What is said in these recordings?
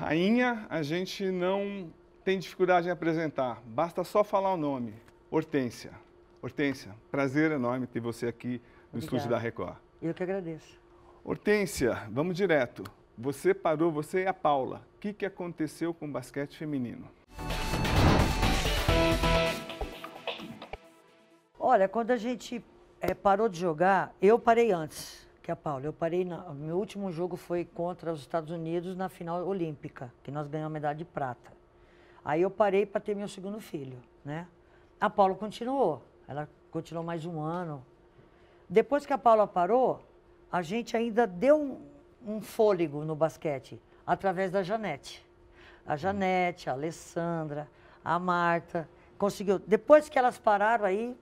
Rainha, a gente não tem dificuldade em apresentar, basta só falar o nome. Hortência. Hortência, prazer enorme ter você aqui no Obrigada. estúdio da Record. Eu que agradeço. Hortência, vamos direto. Você parou, você e a Paula. O que, que aconteceu com o basquete feminino? Olha, quando a gente é, parou de jogar, eu parei antes que a Paula. Eu parei, na, meu último jogo foi contra os Estados Unidos na final olímpica, que nós ganhamos a medalha de prata. Aí eu parei para ter meu segundo filho, né? A Paula continuou, ela continuou mais um ano. Depois que a Paula parou, a gente ainda deu um, um fôlego no basquete, através da Janete. A Janete, a Alessandra, a Marta, conseguiu. Depois que elas pararam aí,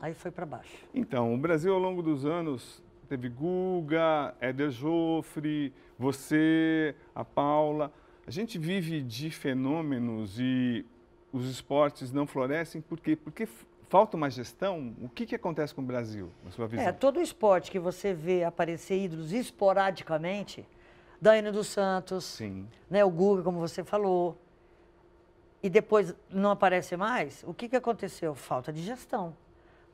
aí foi para baixo. Então, o Brasil ao longo dos anos teve Guga, Éder Joffre, você, a Paula. A gente vive de fenômenos e os esportes não florescem por quê? Porque falta uma gestão. O que, que acontece com o Brasil, na sua visão? É, todo esporte que você vê aparecer ídolos esporadicamente, Daiane dos Santos, Sim. Né, o Guga, como você falou, e depois não aparece mais, o que, que aconteceu? Falta de gestão.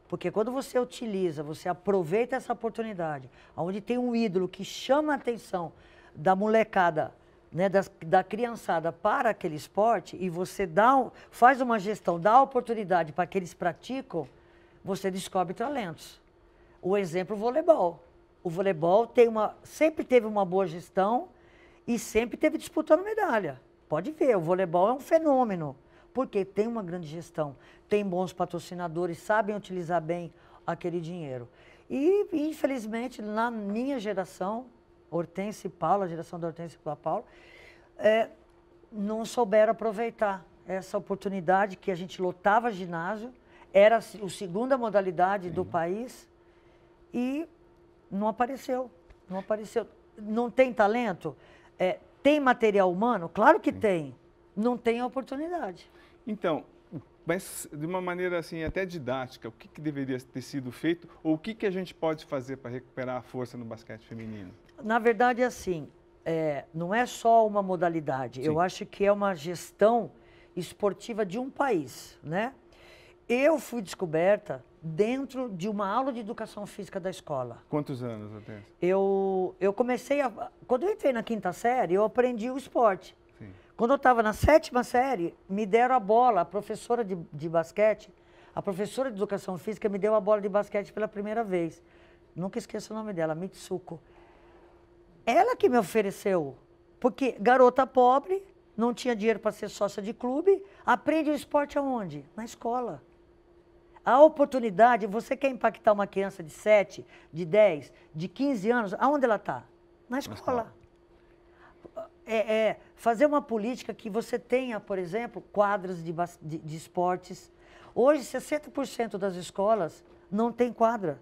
Porque quando você utiliza, você aproveita essa oportunidade, onde tem um ídolo que chama a atenção da molecada né, da, da criançada para aquele esporte e você dá, faz uma gestão, dá oportunidade para que eles praticam, você descobre talentos. O exemplo, o voleibol. O voleibol tem uma, sempre teve uma boa gestão e sempre teve disputando medalha. Pode ver, o voleibol é um fenômeno, porque tem uma grande gestão, tem bons patrocinadores, sabem utilizar bem aquele dinheiro. E, infelizmente, na minha geração, Hortense e Paula, a direção da Hortense e Paula, é, não souberam aproveitar essa oportunidade que a gente lotava ginásio, era a segunda modalidade Sim. do país e não apareceu, não apareceu. Não tem talento? É, tem material humano? Claro que Sim. tem. Não tem a oportunidade. Então, mas de uma maneira assim até didática, o que, que deveria ter sido feito ou o que, que a gente pode fazer para recuperar a força no basquete feminino? Na verdade, assim, é, não é só uma modalidade. Sim. Eu acho que é uma gestão esportiva de um país, né? Eu fui descoberta dentro de uma aula de educação física da escola. Quantos anos, Hortência? Eu, eu comecei a... Quando eu entrei na quinta série, eu aprendi o esporte. Quando eu estava na sétima série, me deram a bola, a professora de, de basquete, a professora de educação física me deu a bola de basquete pela primeira vez. Nunca esqueço o nome dela, Mitsuko. Ela que me ofereceu. Porque garota pobre, não tinha dinheiro para ser sócia de clube, aprende o esporte aonde? Na escola. A oportunidade, você quer impactar uma criança de 7, de 10, de 15 anos, aonde ela está? Na escola. É, é, fazer uma política que você tenha, por exemplo, quadras de, de, de esportes. Hoje, 60% das escolas não tem quadra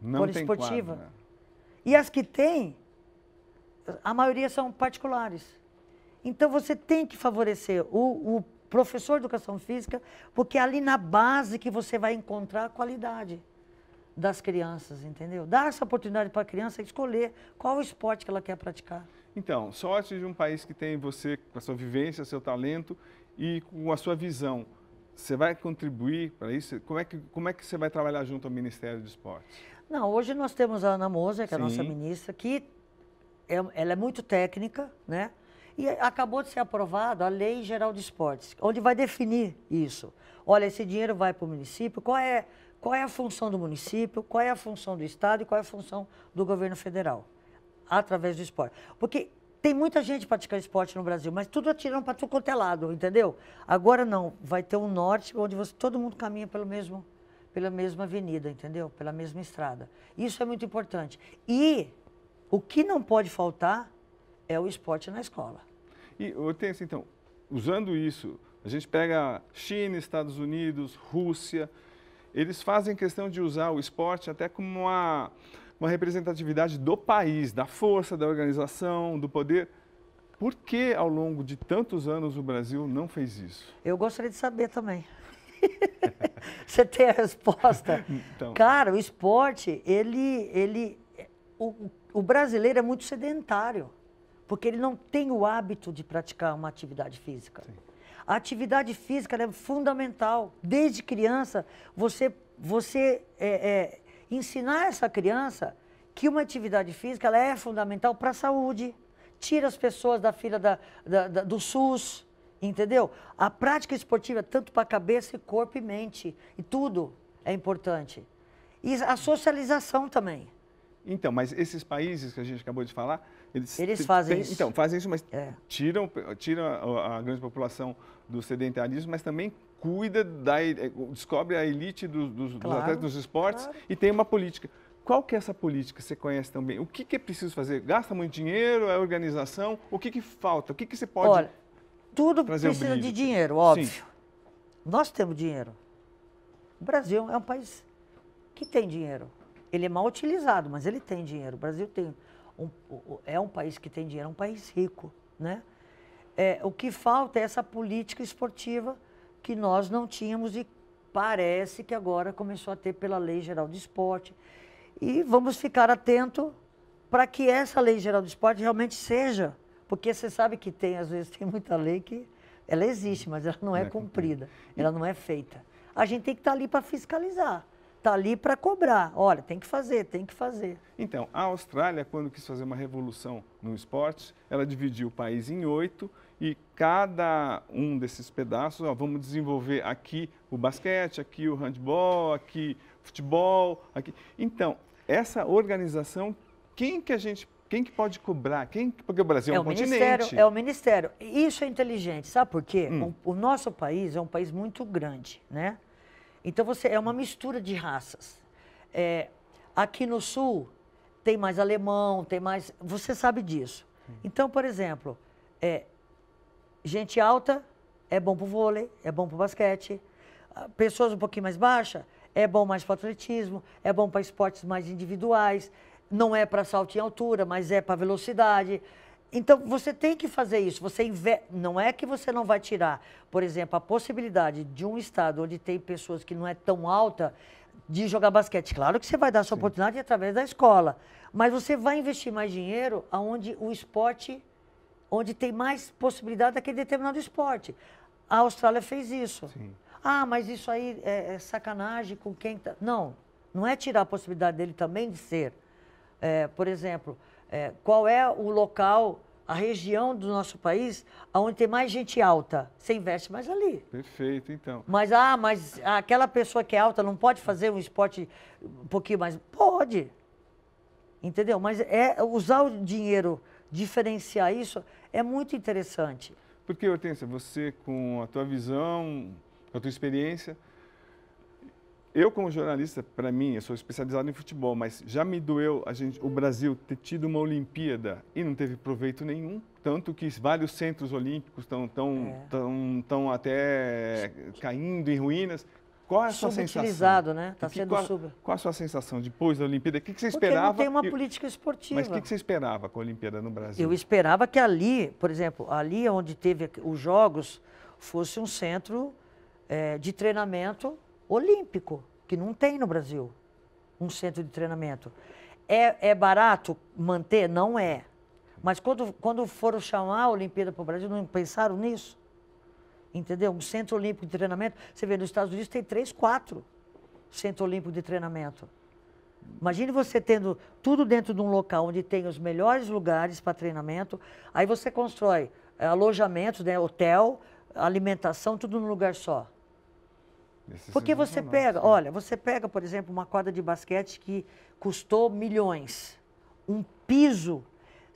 não tem esportiva. Quadra. E as que têm, a maioria são particulares. Então você tem que favorecer o, o professor de educação física, porque é ali na base que você vai encontrar a qualidade das crianças, entendeu? Dar essa oportunidade para a criança escolher qual o esporte que ela quer praticar. Então, sorte de um país que tem você com a sua vivência, seu talento e com a sua visão. Você vai contribuir para isso? Como é, que, como é que você vai trabalhar junto ao Ministério do Esporte? Não, hoje nós temos a Ana Moser, que é a nossa ministra, que é, ela é muito técnica, né? E acabou de ser aprovada a Lei Geral de Esportes, onde vai definir isso. Olha, esse dinheiro vai para o município, qual é, qual é a função do município, qual é a função do Estado e qual é a função do governo federal, através do esporte. Porque tem muita gente praticando esporte no Brasil, mas tudo atirando para tudo quanto é lado, entendeu? Agora não, vai ter um norte onde você, todo mundo caminha pelo mesmo, pela mesma avenida, entendeu? Pela mesma estrada. Isso é muito importante. E o que não pode faltar é o esporte na escola. E, Hortência, então, usando isso, a gente pega China, Estados Unidos, Rússia, eles fazem questão de usar o esporte até como uma, uma representatividade do país, da força da organização, do poder. Por que, ao longo de tantos anos, o Brasil não fez isso? Eu gostaria de saber também. Você tem a resposta? Então. Cara, o esporte, ele, ele o, o brasileiro é muito sedentário. porque ele não tem o hábito de praticar uma atividade física. Sim. A atividade física é fundamental. Desde criança, você, você é, é, ensinar essa criança que uma atividade física ela é fundamental para a saúde. Tira as pessoas da fila da, da, da, do SUS, entendeu? A prática esportiva, tanto para a cabeça, corpo e mente, e tudo é importante. E a socialização também. Então, mas esses países que a gente acabou de falar, eles, eles fazem tem, isso. Então, fazem isso, mas é. tiram, tiram a, a, grande população do sedentarismo, mas também cuida da é, descobre a elite dos, dos, claro, dos atletas dos esportes claro. e tem uma política. Qual que é essa política? Você conhece também? O que, que é preciso fazer? Gasta muito dinheiro? É organização? O que, que falta? O que, que você pode Olha, tudo precisa de dinheiro, óbvio. Sim. Nós temos dinheiro. O Brasil é um país que tem dinheiro. Ele é mal utilizado, mas ele tem dinheiro. O Brasil tem um, é um país que tem dinheiro, é um país rico, né? É, o que falta é essa política esportiva que nós não tínhamos e parece que agora começou a ter pela Lei Geral do Esporte. E vamos ficar atento para que essa Lei Geral do Esporte realmente seja, porque você sabe que tem, às vezes, tem muita lei que ela existe, mas ela não é, é cumprida, ela não é feita. A gente tem que estar ali para fiscalizar está ali para cobrar. Olha, tem que fazer, tem que fazer. Então, a Austrália, quando quis fazer uma revolução no esporte, ela dividiu o país em oito e cada um desses pedaços, ó, vamos desenvolver aqui o basquete, aqui o handball, aqui o futebol, aqui. Então, essa organização, quem que a gente quem que pode cobrar? Quem, porque o Brasil é, é um o continente. Ministério, é o Ministério. Isso é inteligente, sabe por quê? Hum. O, o, nosso país é um país muito grande, né? Então você é uma mistura de raças. É, aqui no sul tem mais alemão, tem mais. Você sabe disso. Então, por exemplo, é, gente alta é bom para o vôlei, é bom para o basquete. Ah, pessoas um pouquinho mais baixas é bom mais para atletismo, é bom para esportes mais individuais. Não é para salto em altura, mas é para velocidade. Então, você tem que fazer isso. Você inve... Não é que você não vai tirar, por exemplo, a possibilidade de um estado onde tem pessoas que não é tão alta de jogar basquete. Claro que você vai dar essa oportunidade através da escola, mas você vai investir mais dinheiro aonde o esporte, onde tem mais possibilidade daquele determinado esporte. A Austrália fez isso. Sim. Ah, mas isso aí é, é sacanagem com quem tá... Não, não é tirar a possibilidade dele também de ser. É, por exemplo, é, qual é o local, a região do nosso país onde tem mais gente alta. Você investe mais ali. Perfeito, então. Mas, ah, mas aquela pessoa que é alta não pode fazer um esporte um pouquinho mais. Pode. Entendeu? Mas é usar o dinheiro, diferenciar isso, é muito interessante. Porque, Hortência, você com a tua visão, com a tua experiência, eu, como jornalista, para mim, eu sou especializado em futebol, mas já me doeu a gente, o Brasil ter tido uma Olimpíada e não teve proveito nenhum. Tanto que vários centros olímpicos estão tão, é. tão, tão até caindo em ruínas. Qual é a sua sensação? né? Está sendo qual, sub. Qual a sua sensação depois da Olimpíada? O que, que você Porque esperava? Não tem uma política esportiva. Mas o que, que você esperava com a Olimpíada no Brasil? Eu esperava que ali, por exemplo, ali onde teve os Jogos, fosse um centro é, de treinamento olímpico, que não tem no Brasil um centro de treinamento. É, é barato manter? Não é. Mas quando, quando foram chamar a Olimpíada para o Brasil, não pensaram nisso? Entendeu? Um centro olímpico de treinamento. Você vê, nos Estados Unidos tem três, quatro centros olímpicos de treinamento. Imagine você tendo tudo dentro de um local onde tem os melhores lugares para treinamento. Aí você constrói é, alojamentos, né, hotel, alimentação, tudo num lugar só. Porque você pega, olha, você pega, por exemplo, uma quadra de basquete que custou milhões, um piso.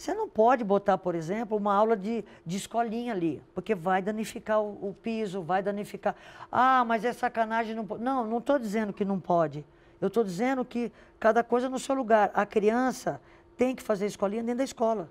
Você não pode botar, por exemplo, uma aula de, de escolinha ali, porque vai danificar o, o piso, vai danificar. Ah, mas é sacanagem. Não, não, não estou dizendo que não pode. Eu estou dizendo que cada coisa no seu lugar. A criança tem que fazer escolinha dentro da escola.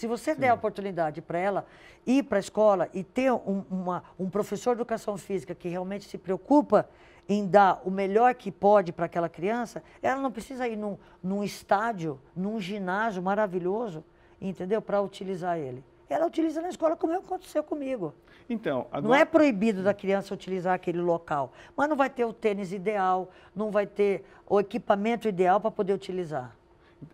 Se você Sim. der a oportunidade para ela ir para a escola e ter um, uma, um professor de educação física que realmente se preocupa em dar o melhor que pode para aquela criança, ela não precisa ir num, num estádio, num ginásio maravilhoso, entendeu? Para utilizar ele. Ela utiliza na escola como aconteceu comigo. Então, agora... Não é proibido da criança utilizar aquele local, mas não vai ter o tênis ideal, não vai ter o equipamento ideal para poder utilizar.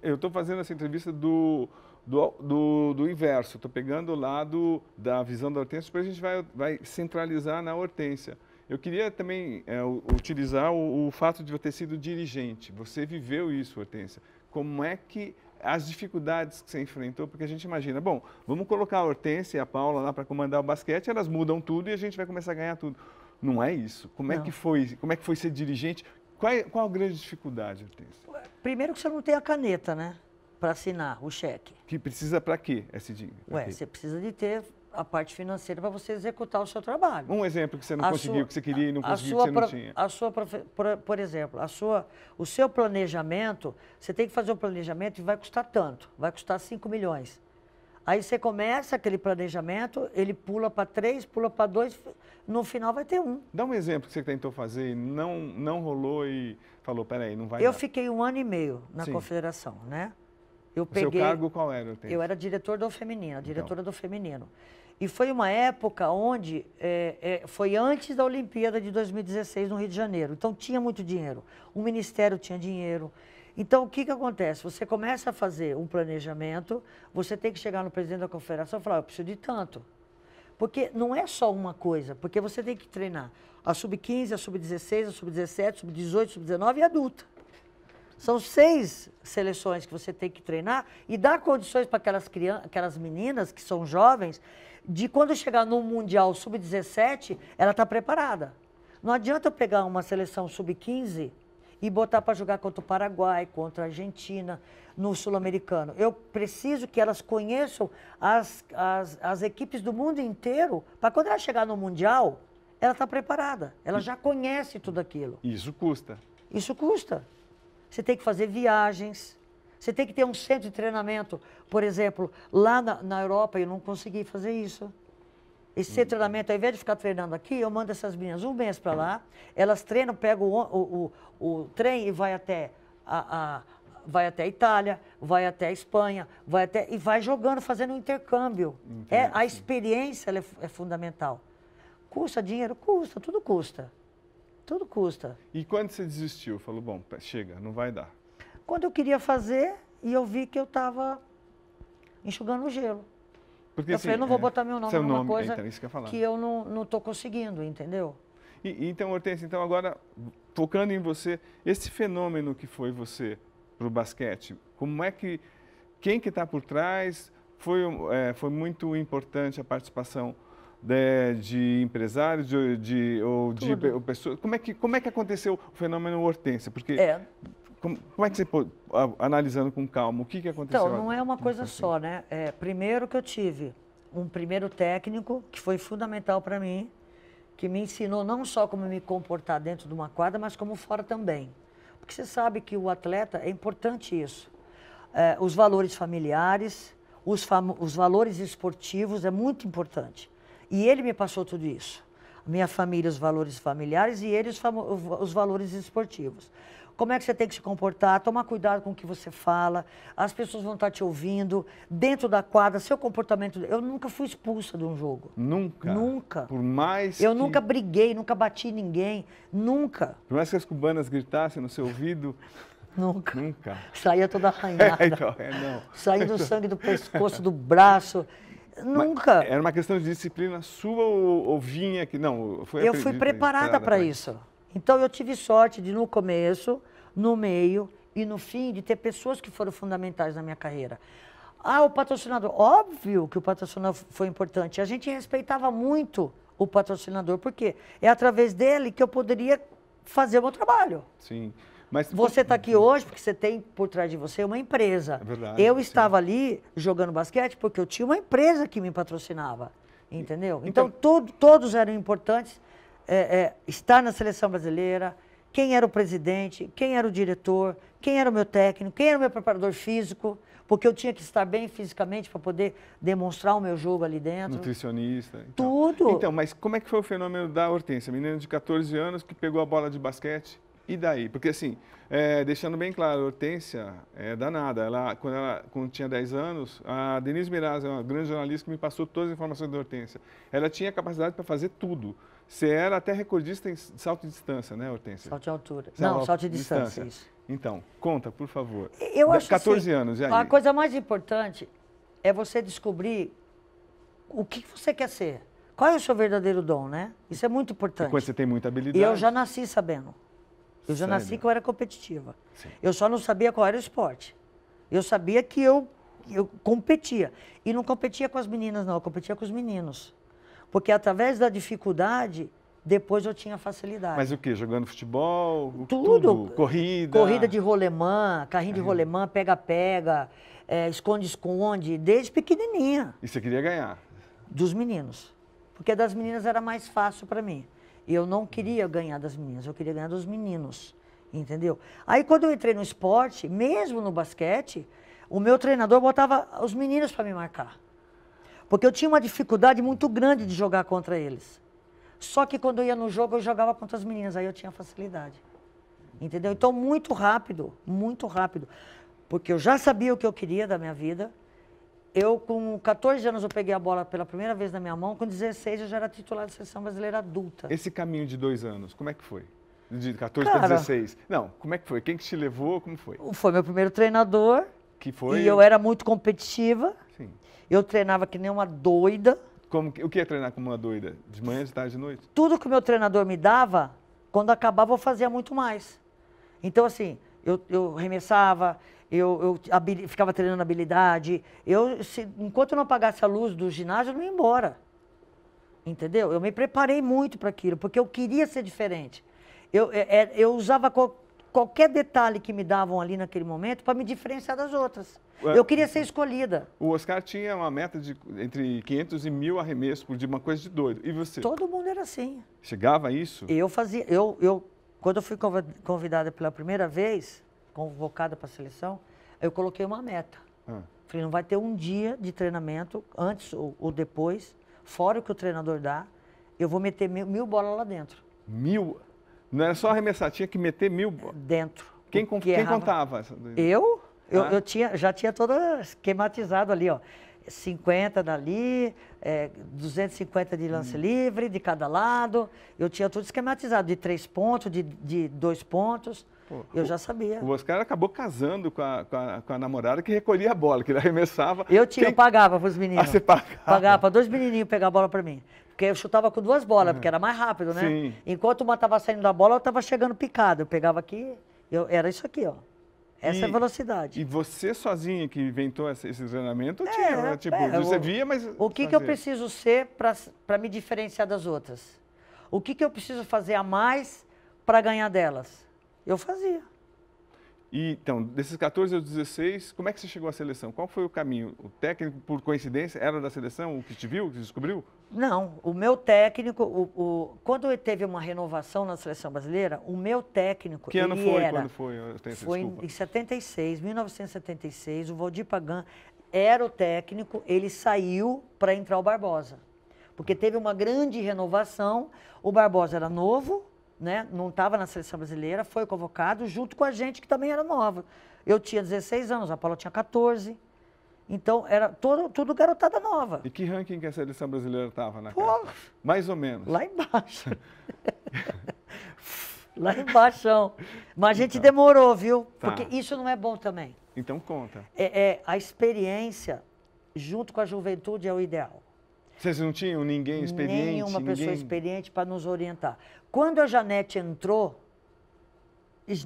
Eu estou fazendo essa entrevista do do, do, do inverso. Estou pegando o lado da visão da Hortência, depois a gente vai, vai centralizar na Hortência. Eu queria também é, utilizar o, o, fato de você ter sido dirigente. Você viveu isso, Hortência. Como é que as dificuldades que você enfrentou, porque a gente imagina, bom, vamos colocar a Hortência e a Paula lá para comandar o basquete, elas mudam tudo e a gente vai começar a ganhar tudo. Não é isso. Como é que foi? Como é que foi ser dirigente? Qual, é, qual a grande dificuldade, Hortência? Primeiro que você não tem a caneta, né? Para assinar o cheque. Que precisa para quê esse dinheiro? Ué, quê? você precisa de ter a parte financeira para você executar o seu trabalho. Um exemplo que você não a conseguiu, sua, que você queria e não conseguiu, que você não tinha. A sua, por, por, exemplo, a sua, o seu planejamento, você tem que fazer um planejamento e vai custar tanto, vai custar 5 milhões. Aí você começa aquele planejamento, ele pula para 3, pula para 2, no final vai ter um. Dá um exemplo que você tentou fazer e não, não rolou e falou, peraí, não vai Eu dar. fiquei um ano e meio na Sim. confederação, né? Eu o peguei, seu cargo qual era? Eu era diretor do feminino, diretora então. do feminino. E foi uma época onde é, é, foi antes da Olimpíada de 2016 no Rio de Janeiro. Então tinha muito dinheiro. O Ministério tinha dinheiro. Então o que, que acontece? Você começa a fazer um planejamento, você tem que chegar no presidente da confederação e falar, eu preciso de tanto. Porque não é só uma coisa, porque você tem que treinar a sub-15, a sub-16, a sub-17, a sub-18, sub-19 e adulta. São seis seleções que você tem que treinar e dar condições para aquelas, crianças, aquelas meninas que são jovens de quando chegar no Mundial Sub-17, ela está preparada. Não adianta eu pegar uma seleção Sub-15 e botar para jogar contra o Paraguai, contra a Argentina, no Sul-Americano. Eu preciso que elas conheçam as, as, as equipes do mundo inteiro, para quando ela chegar no Mundial, ela está preparada. Ela já conhece tudo aquilo. Isso custa. Isso custa. Você tem que fazer viagens, você tem que ter um centro de treinamento. Por exemplo, lá na, na Europa eu não consegui fazer isso. Esse centro de hum. treinamento, ao invés de ficar treinando aqui, eu mando essas meninas um mês para lá, elas treinam, pegam o, o, o, o trem e vai até a, a, vai até a Itália, vai até a Espanha, vai até e vai jogando, fazendo um intercâmbio. É, a experiência é, é fundamental. Custa dinheiro? Custa, tudo custa. Tudo custa. E quando você desistiu, falou, bom, chega, não vai dar. Quando eu queria fazer, e eu vi que eu estava enxugando o gelo. Porque, eu assim, falei, não vou é, botar meu nome numa nome, coisa então, que, que, eu não estou conseguindo, entendeu? E, então, Hortense, então agora, focando em você, esse fenômeno que foi você para o basquete, como é que, quem que está por trás, foi, é, foi muito importante a participação de, de empresários de, de, ou de pessoas. Como é, que, como é que aconteceu o fenômeno Hortência? Porque é. Como, como, é que você, analisando com calma, o que, que aconteceu? Então, não é uma coisa só, né? É, primeiro que eu tive um primeiro técnico que foi fundamental para mim, que me ensinou não só como me comportar dentro de uma quadra, mas como fora também. Porque você sabe que o atleta, é importante isso. É, os valores familiares, os, os valores esportivos, é muito importante. E ele me passou tudo isso. Minha família, os valores familiares e ele, os, os valores esportivos como é que você tem que se comportar, tomar cuidado com o que você fala, as pessoas vão estar te ouvindo, dentro da quadra, seu comportamento. Eu nunca fui expulsa de um jogo. Nunca? Nunca. Por mais Eu que... nunca briguei, nunca bati ninguém, nunca. Por mais que as cubanas gritassem no seu ouvido... Nunca. Nunca. Saía toda arranhada. É, então, é. Saía do sangue do pescoço, do braço. Nunca. Mas era uma questão de disciplina sua ou, ou vinha que não? Foi eu fui preparada para isso. isso. Então eu tive sorte de no começo, no meio e no fim de ter pessoas que foram fundamentais na minha carreira. Ah, o patrocinador, óbvio que o patrocinador foi importante. A gente respeitava muito o patrocinador, porque é através dele que eu poderia fazer o meu trabalho. Sim. Mas você está aqui hoje porque você tem por trás de você uma empresa. É verdade, eu estava ali jogando basquete porque eu tinha uma empresa que me patrocinava. Entendeu? Então, então todos eram importantes é, é, estar na seleção brasileira, quem era o presidente, quem era o diretor, quem era o meu técnico, quem era o meu preparador físico, porque eu tinha que estar bem fisicamente para poder demonstrar o meu jogo ali dentro. Nutricionista. Então. Tudo. Então, mas como é que foi o fenômeno da Hortência? Menina de 14 anos que pegou a bola de basquete, e daí? Porque assim, é, deixando bem claro, a Hortência é danada. Ela, quando ela quando tinha 10 anos, a Denise Miraz, é uma grande jornalista que me passou todas as informações da Hortência. Ela tinha capacidade para fazer tudo. Você era até recordista em salto de distância, né, Hortência? Salto de altura. Não, salto de distância, distância, isso. Então, conta, por favor. Eu acho 14 assim, anos, e aí? A coisa mais importante é você descobrir o que você quer ser. Qual é o seu verdadeiro dom, né? Isso é muito importante. E quando você tem muita habilidade. E eu já nasci sabendo. Eu já Sério? nasci que eu era competitiva. Sim. Eu só não sabia qual era o esporte. Eu sabia que eu, eu competia. E não competia com as meninas, não, eu competia com os meninos. Porque através da dificuldade, depois eu tinha facilidade. Mas o que? Jogando futebol? Tudo. Tudo. Corrida? Corrida de rolemã, carrinho de rolemã, pega-pega, é, esconde-esconde, desde pequenininha. E você queria ganhar? Dos meninos. Porque das meninas era mais fácil para mim. E eu não queria ganhar das meninas, eu queria ganhar dos meninos. Entendeu? Aí quando eu entrei no esporte, mesmo no basquete, o meu treinador botava os meninos para me marcar. Porque eu tinha uma dificuldade muito grande de jogar contra eles. Só que quando eu ia no jogo, eu jogava contra as meninas, aí eu tinha facilidade. Entendeu? Então, muito rápido, muito rápido. Porque eu já sabia o que eu queria da minha vida. Eu, com 14 anos, eu peguei a bola pela primeira vez na minha mão. Com 16, eu já era titular da seleção brasileira adulta. Esse caminho de dois anos, como é que foi? De 14 para 16. Não, como é que foi? Quem que te levou? Como foi? Foi meu primeiro treinador. Que foi? E eu era muito competitiva. Sim. Eu treinava que nem uma doida. Como, o que é treinar como uma doida? De manhã, de tarde, de noite? Tudo que o meu treinador me dava, quando acabava, eu fazia muito mais. Então, assim, eu, eu remessava, eu, eu ficava treinando habilidade. Eu, se, enquanto eu não apagasse a luz do ginásio, eu não ia embora. Entendeu? Eu me preparei muito para aquilo, porque eu queria ser diferente. Eu, é, é eu usava qual, qualquer detalhe que me davam ali naquele momento para me diferenciar das outras. Eu queria ser escolhida. O Oscar tinha uma meta de entre 500 e mil arremessos por dia, uma coisa de doido. E você? Todo mundo era assim. Chegava a isso? Eu fazia. Eu, eu, quando eu fui convidada pela primeira vez, convocada para a seleção, eu coloquei uma meta. Ah. Falei, não vai ter um dia de treinamento, antes ou, ou, depois, fora o que o treinador dá, eu vou meter mil, mil bolas lá dentro. Mil? Não era só arremessar, tinha que meter mil bolas? Dentro. Quem, quem contava? Eu? Eu, ah. eu tinha, já tinha toda esquematizado ali, ó. 50 dali, é, 250 de lance hum. livre de cada lado. Eu tinha tudo esquematizado, de três pontos, de, de dois pontos. Pô, eu já sabia. O Oscar acabou casando com a, com a, com a namorada que recolhia a bola, que ele arremessava. Eu tinha, Quem... eu pagava para os meninos. Ah, você pagava? Pagava para dois menininhos pegar a bola para mim. Porque eu chutava com duas bolas, uhum. porque era mais rápido, né? Sim. Enquanto uma estava saindo da bola, eu estava chegando picado. Eu pegava aqui, eu, era isso aqui, ó. Essa e, é a velocidade. E você sozinha que inventou esse, esse treinamento? É, tinha, né? tipo, é, você via, mas. O que, que eu preciso ser para me diferenciar das outras? O que, que eu preciso fazer a mais para ganhar delas? Eu fazia. E, então, desses 14 aos 16, como é que você chegou à seleção? Qual foi o caminho? O técnico, por coincidência, era da seleção, o que te viu, que descobriu? Não, o meu técnico, o, o, quando teve uma renovação na seleção brasileira, o meu técnico. Que ano foi? Era, quando foi? foi em, em 76, 1976. O Valdir Pagan era o técnico, ele saiu para entrar o Barbosa. Porque teve uma grande renovação, o Barbosa era novo, né? não estava na seleção brasileira, foi convocado junto com a gente que também era nova. Eu tinha 16 anos, a Paula tinha 14. Então, era todo, tudo garotada nova. E que ranking que a seleção brasileira estava na Pô, Mais ou menos. Lá embaixo. lá embaixo. Mas a gente então, demorou, viu? Tá. Porque isso não é bom também. Então conta. É, é, a experiência junto com a juventude é o ideal. Vocês não tinham ninguém experiente? Nenhuma ninguém... pessoa experiente para nos orientar. Quando a Janete entrou,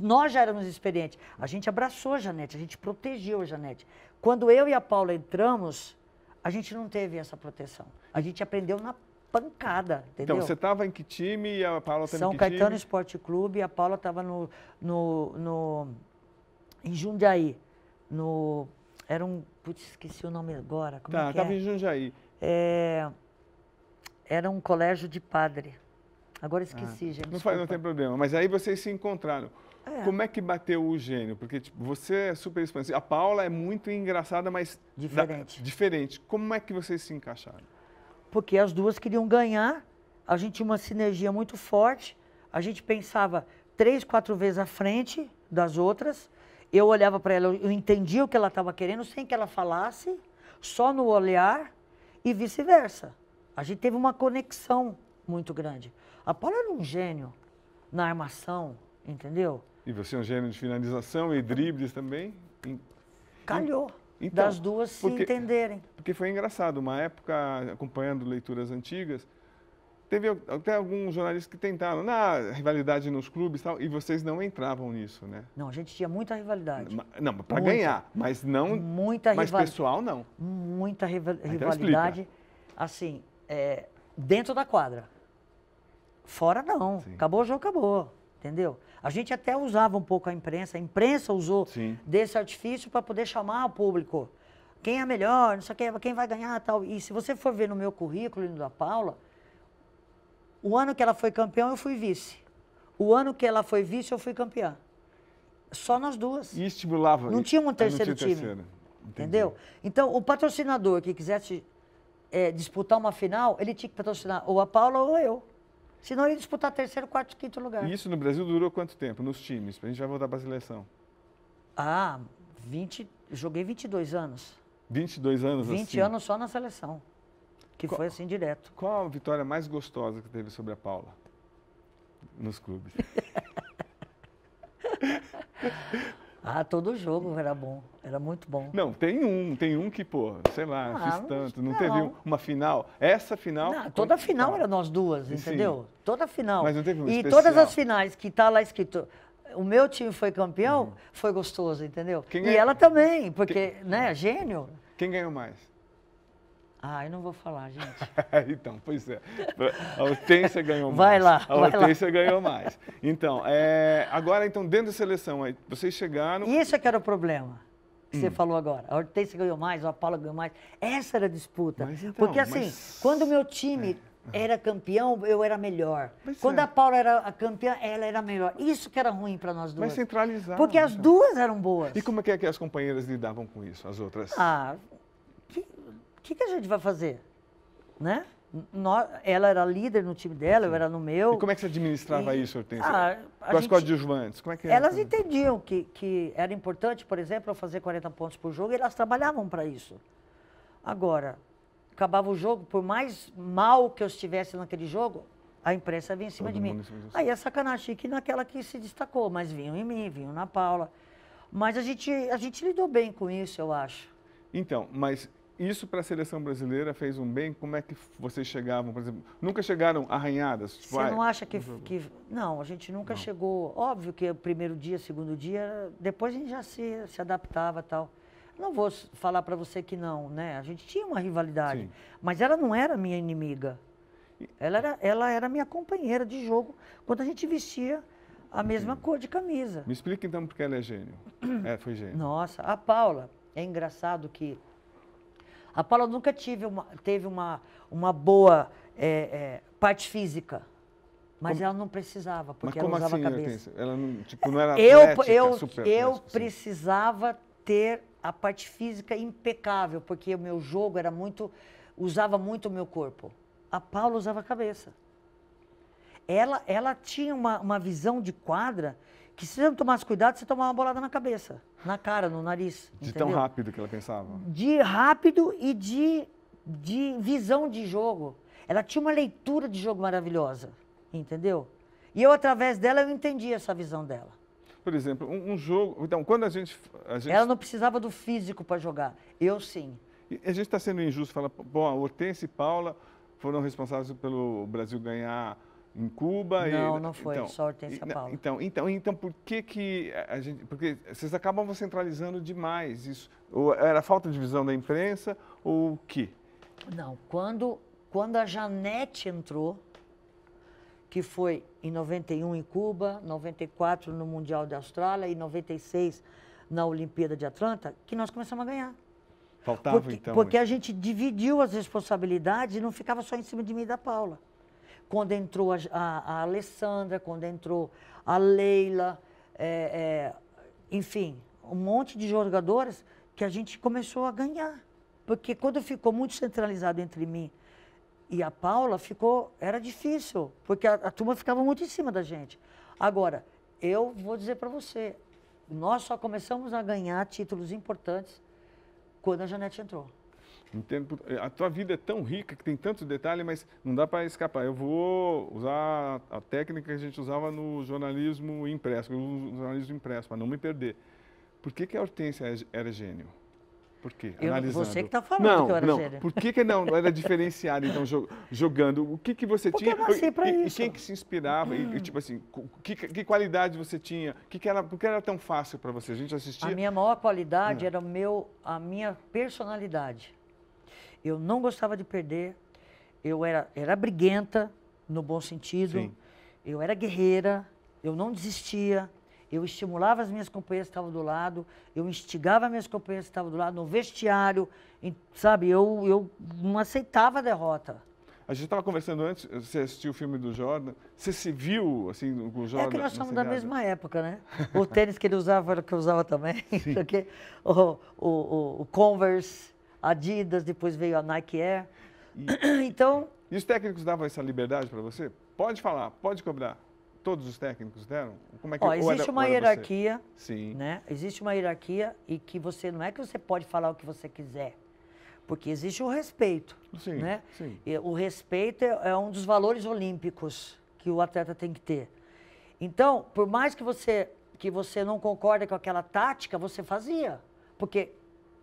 nós já éramos experientes. A gente abraçou a Janete, a gente protegeu a Janete. Quando eu e a Paula entramos, a gente não teve essa proteção. A gente aprendeu na pancada, entendeu? Então, você estava em que time e a Paula estava em que Caetano time? Esporte Clube e a Paula estava no, no, no, em Jundiaí. No, era um... Putz, esqueci o nome agora. Como tá, estava é? em Jundiaí. É, era um colégio de padre. Agora esqueci, ah, gente. Não, faz, não tem problema. Mas aí vocês se encontraram. É. Como é que bateu o gênio? Porque tipo, você é super expansivo. A Paula é muito engraçada, mas. Diferente. Da, diferente. Como é que vocês se encaixaram? Porque as duas queriam ganhar, a gente tinha uma sinergia muito forte, a gente pensava três, quatro vezes à frente das outras. Eu olhava para ela, eu entendia o que ela estava querendo sem que ela falasse, só no olhar e vice-versa. A gente teve uma conexão muito grande. A Paula era um gênio na armação, entendeu? E você é um gênio de finalização e dribles também? Calhou. então, das duas se porque, entenderem. Porque foi engraçado, uma época, acompanhando leituras antigas, teve até alguns jornalistas que tentaram, na rivalidade nos clubes e tal, e vocês não entravam nisso, né? Não, a gente tinha muita rivalidade. Não, para ganhar, mas não... Muita Mas pessoal, não. Muita rival, então, rivalidade, assim, é, dentro da quadra. Fora não. Sim. Acabou o jogo, acabou. Entendeu? A gente até usava um pouco a imprensa, a imprensa usou Sim. desse artifício para poder chamar o público. Quem é melhor, não sei o que, quem vai ganhar tal. E se você for ver no meu currículo e no da Paula, o ano que ela foi campeã, eu fui vice. O ano que ela foi vice, eu fui campeã. Só nós duas. E estimulava. Não tinha um terceiro time. Terceira. Entendeu? Então, o patrocinador que quisesse é, disputar uma final, ele tinha que patrocinar ou a Paula ou eu. Senão ele ia disputar terceiro, quarto, quinto lugar. E isso no Brasil durou quanto tempo, nos times? A gente vai voltar para a seleção. Ah, 20, joguei 22 anos. 22 anos 20 assim? anos só na seleção. Que qual, foi assim direto. Qual a vitória mais gostosa que teve sobre a Paula? Nos clubes. ah, todo jogo era bom. Era muito bom. Não, tem um, tem um que, pô, sei lá, ah, fiz tanto. Não, não, teve uma final. Essa final. Não, toda final era nós duas, entendeu? Sim. Toda final. Mas não teve uma E especial. todas as finais que tá lá escrito o meu time foi campeão, uhum. foi gostoso, entendeu? Quem e ela também, porque, Quem... né, gênio. Quem ganhou mais? Ah, eu não vou falar, gente. então, pois é. A Hortência ganhou mais. Vai lá. A Hortência ganhou mais. Então, é, agora, então, dentro da seleção, aí, vocês chegaram. Isso é que era o problema que hum. você falou agora. A Hortência ganhou mais, a Paula ganhou mais. Essa era a disputa. Mas, então, Porque assim, mas... quando o meu time é. era campeão, eu era melhor. Mas quando é. a Paula era a campeã, ela era melhor. Isso que era ruim para nós duas. Mas centralizar. Porque as então. duas eram boas. E como é que, é que as companheiras lidavam com isso, as outras? Ah, que, que a gente vai fazer? Né? Nós, ela era líder no time dela, Sim. eu era no meu. E como é que você administrava e, isso, Hortência? Ah, Com as coadjuvantes? Como é que era? Elas entendiam que, que era importante, por exemplo, eu fazer 40 pontos por jogo e elas trabalhavam para isso. Agora, acabava o jogo, por mais mal que eu estivesse naquele jogo, a imprensa vinha em cima Todo de mim. Cima Aí é sacanagem, que naquela que se destacou, mas vinham em mim, vinham na Paula. Mas a gente, a gente lidou bem com isso, eu acho. Então, mas isso para a seleção brasileira fez um bem? Como é que vocês chegavam, por exemplo? Nunca chegaram arranhadas? Você não acha que, que... Não, a gente nunca não. chegou... Óbvio que o primeiro dia, segundo dia, depois a gente já se, se adaptava tal. Não vou falar para você que não, né? A gente tinha uma rivalidade, Sim. mas ela não era minha inimiga. Ela era, ela era minha companheira de jogo quando a gente vestia a mesma Sim. cor de camisa. Me explica então porque ela é gênio. é, foi gênio. Nossa, a Paula, é engraçado que a Paula nunca tive uma, teve uma, uma boa é, é, parte física. Mas como, ela não precisava, porque ela usava assim, a cabeça. Ela não, tipo, não era eu, atlética, eu, super eu assim. precisava ter a parte física impecável, porque o meu jogo era muito. usava muito o meu corpo. A Paula usava a cabeça. Ela, ela tinha uma, uma visão de quadra que se você não tomasse cuidado, você tomava uma bolada na cabeça, na cara, no nariz. De entendeu? tão rápido que ela pensava. De rápido e de, de visão de jogo. Ela tinha uma leitura de jogo maravilhosa, entendeu? E eu, através dela, eu entendi essa visão dela. Por exemplo, um, um jogo. Então, quando a gente, a gente. Ela não precisava do físico para jogar. Eu sim. E a gente está sendo injusto, fala, bom, a Hortense e Paula foram responsáveis pelo Brasil ganhar em Cuba. Não, e, não foi, então, só Hortência Paula. Então, então, então, por que que a gente... Porque vocês acabam centralizando demais isso. Ou era falta de visão da imprensa ou o quê? Não, quando, quando a Janete entrou, que foi em 91 em Cuba, 94 no Mundial da Austrália e 96 na Olimpíada de Atlanta, que nós começamos a ganhar. Faltava, porque, então... Porque a gente dividiu as responsabilidades e não ficava só em cima de mim e da Paula quando entrou a, a, a Alessandra, quando entrou a Leila, é, é, enfim, um monte de jogadores que a gente começou a ganhar. Porque quando ficou muito centralizado entre mim e a Paula, ficou, era difícil, porque a, a turma ficava muito em cima da gente. Agora, eu vou dizer para você, nós só começamos a ganhar títulos importantes quando a Janete entrou. Entendo. A tua vida é tão rica que tem tantos detalhes, mas não dá para escapar. Eu vou usar a técnica que a gente usava no jornalismo impresso, no jornalismo impresso, para não me perder. Por que, que a Hortência é era gênio? Por quê? Eu, Analisando. Você que está falando não, que eu era não. gênio. Por que, que não era diferenciado, então, jogando? O que, que você Porque tinha? eu nasci pra e, isso. e quem que se inspirava? Hum. E, tipo assim, que, que qualidade você tinha? Que que era, por que era tão fácil para você? A gente assistia... A minha maior qualidade hum. era o meu, a minha personalidade. Eu não gostava de perder. Eu era, era briguenta, no bom sentido. Sim. Eu era guerreira. Eu não desistia. Eu estimulava as minhas companheiras que estavam do lado, eu instigava as minhas companheiras que estavam do lado, no vestiário, em, sabe? Eu, eu não aceitava a derrota. A gente estava conversando antes, você assistiu o filme do Jordan, você se viu assim com o Jordan? É que nós somos da mesma época, né? O tênis que ele usava era o que eu usava também. O, o, o, o Converse, Adidas, depois veio a Nike Air. E, então... E os técnicos davam essa liberdade para você? Pode falar, pode cobrar. Todos os técnicos deram? Como é que Ó, existe era, uma hierarquia, Sim. né? Existe uma hierarquia e que você não é que você pode falar o que você quiser, porque existe o respeito, sim, né? Sim. E o respeito é, é um dos valores olímpicos que o atleta tem que ter. Então, por mais que você que você não concorda com aquela tática, você fazia, porque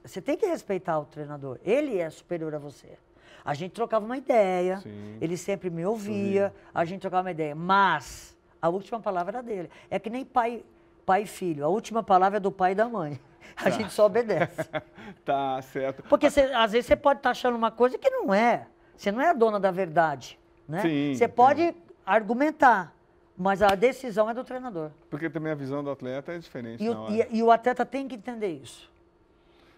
você tem que respeitar o treinador. Ele é superior a você. A gente trocava uma ideia, Sim. ele sempre me ouvia, a gente trocava uma ideia, mas a última palavra era dele. É que nem pai, pai e filho. A última palavra é do pai e da mãe. A tá. gente só obedece. tá, certo. Porque cê, às vezes você pode estar tá achando uma coisa que não é. Você não é a dona da verdade. Né? Sim, você pode argumentar, mas a decisão é do treinador. Porque também a visão do atleta é diferente. E, o, e, e o atleta tem que entender isso.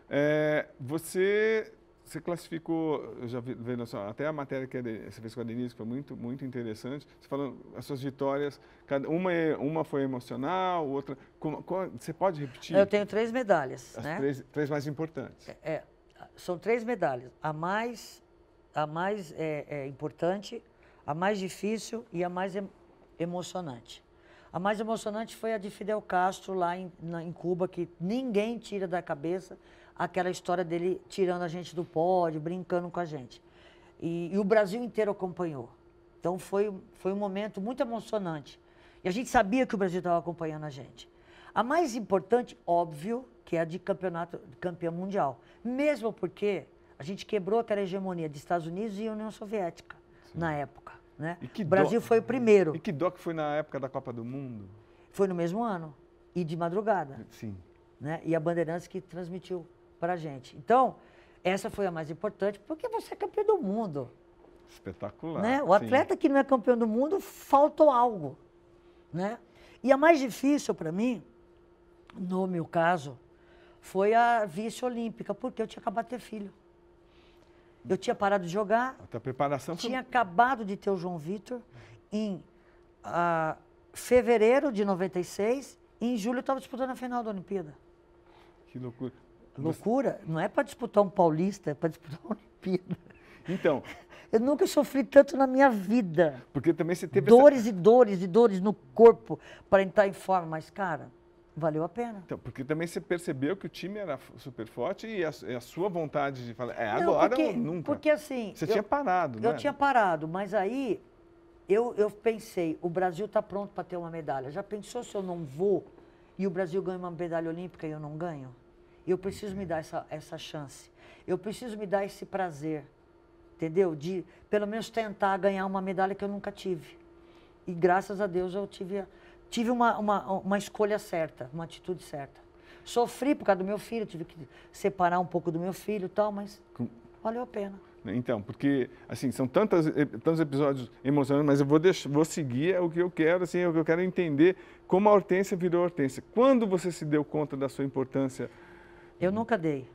É, você você classificou, eu já vi, vendo até a matéria que você fez com a Denise, que foi muito, muito interessante. Você falou as suas vitórias, cada, uma, é, uma foi emocional, outra. Como, você pode repetir? Eu tenho três medalhas. As né? três, três mais importantes. É, é, são três medalhas. A mais, a mais é, é, importante, a mais difícil e a mais emocionante. A mais emocionante foi a de Fidel Castro lá em, na, em Cuba, que ninguém tira da cabeça aquela história dele tirando a gente do pódio, brincando com a gente. E, e o Brasil inteiro acompanhou. Então foi, foi um momento muito emocionante. E a gente sabia que o Brasil estava acompanhando a gente. A mais importante, óbvio, que é a de campeonato campeão mundial. Mesmo porque a gente quebrou aquela hegemonia dos Estados Unidos e União Soviética Sim. na época. Né? o Brasil foi o primeiro. E que dó que foi na época da Copa do Mundo? Foi no mesmo ano. E de madrugada. Sim. Né? E a Bandeirantes que transmitiu para a gente. Então, essa foi a mais importante, porque você é campeão do mundo. Espetacular. Né? O atleta sim. que não é campeão do mundo, faltou algo. Né? E a mais difícil para mim, no meu caso, foi a vice-olímpica, porque eu tinha acabado de ter filho. Eu tinha parado de jogar. A preparação Tinha foi... acabado de ter o João Vitor em uh, fevereiro de 96 e em julho eu estava disputando a final da Olimpíada. Que loucura. Loucura, não é para disputar um paulista, é para disputar uma Olimpíada. Então. Eu nunca sofri tanto na minha vida. Porque também você teve. Dores essa... e dores e dores no corpo para entrar em forma, mas, cara, valeu a pena. Então, porque também você percebeu que o time era super forte e a, a sua vontade de falar, é não, agora porque, ou nunca. Porque assim. Você eu, tinha parado, né? Eu tinha parado, mas aí eu, eu pensei, o Brasil está pronto para ter uma medalha. Já pensou se eu não vou e o Brasil ganha uma medalha olímpica e eu não ganho? Eu preciso me dar essa, essa chance. Eu preciso me dar esse prazer, entendeu? De pelo menos tentar ganhar uma medalha que eu nunca tive. E graças a Deus eu tive, tive uma, uma, uma escolha certa, uma atitude certa. Sofri por causa do meu filho, tive que separar um pouco do meu filho e tal, mas valeu a pena. Então, porque, assim, são tantos, tantos episódios emocionantes, mas eu vou, deixar, vou seguir é o que eu quero, assim, é o que eu quero entender como a Hortência virou Hortência. Quando você se deu conta da sua importância eu nunca dei.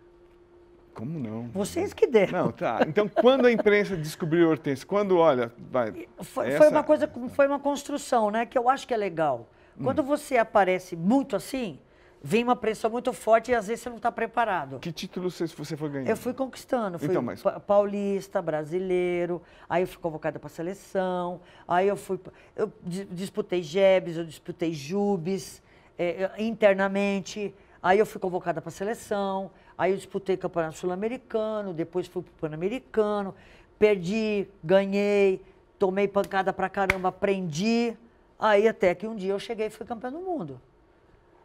Como não? Vocês que deram. Não, tá. Então, quando a imprensa descobriu Hortência? Quando, olha, vai... Foi, essa... foi, uma coisa, foi uma construção, né? Que eu acho que é legal. Quando hum. você aparece muito assim, vem uma pressão muito forte e às vezes você não está preparado. Que título você, você foi ganhando? Eu fui conquistando. Fui então, mas... paulista, brasileiro, aí eu fui convocada para a seleção, aí eu fui... Eu disputei JEBs, eu disputei JUBs, é, internamente... Aí eu fui convocada para a seleção, aí eu disputei campeonato sul-americano, depois fui para o pan-americano, perdi, ganhei, tomei pancada pra caramba, aprendi. Aí até que um dia eu cheguei e fui campeão do mundo.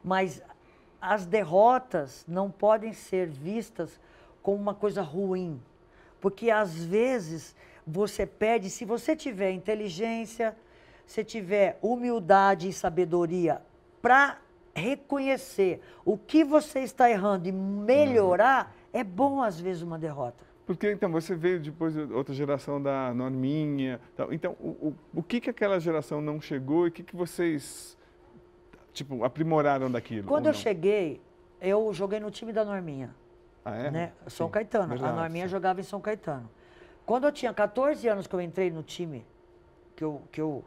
Mas as derrotas não podem ser vistas como uma coisa ruim. Porque às vezes você perde, se você tiver inteligência, se tiver humildade e sabedoria para reconhecer o que você está errando e melhorar, uhum. é bom às vezes uma derrota. Porque então você veio depois de outra geração da Norminha, tal. então o, o, o que que aquela geração não chegou e o que que vocês tipo aprimoraram daquilo? Quando eu cheguei, eu joguei no time da Norminha. Ah, é? Né? São Sim, Caetano. Verdade, a Norminha sim. jogava em São Caetano. Quando eu tinha 14 anos que eu entrei no time, que eu, que eu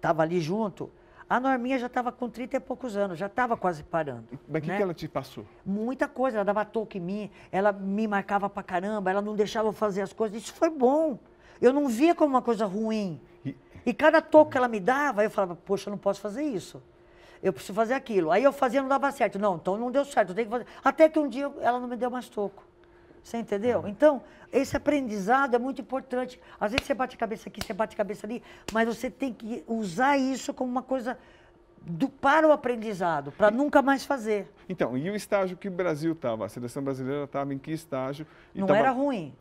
tava ali junto, a Norminha já estava com 30 e poucos anos, já estava quase parando. Mas o né? que, que ela te passou? Muita coisa, ela dava toque em mim, ela me marcava pra caramba, ela não deixava eu fazer as coisas. Isso foi bom. Eu não via como uma coisa ruim. E, e cada toque que ela me dava, eu falava, poxa, eu não posso fazer isso. Eu preciso fazer aquilo. Aí eu fazia não dava certo. Não, então não deu certo, eu tenho que fazer. Até que um dia ela não me deu mais toco. Você entendeu? Então, esse aprendizado é muito importante. Às vezes você bate a cabeça aqui, você bate a cabeça ali, mas você tem que usar isso como uma coisa do, para o aprendizado, para nunca mais fazer. Então, e o estágio que o Brasil estava? A seleção brasileira estava em que estágio? Não tava... era ruim.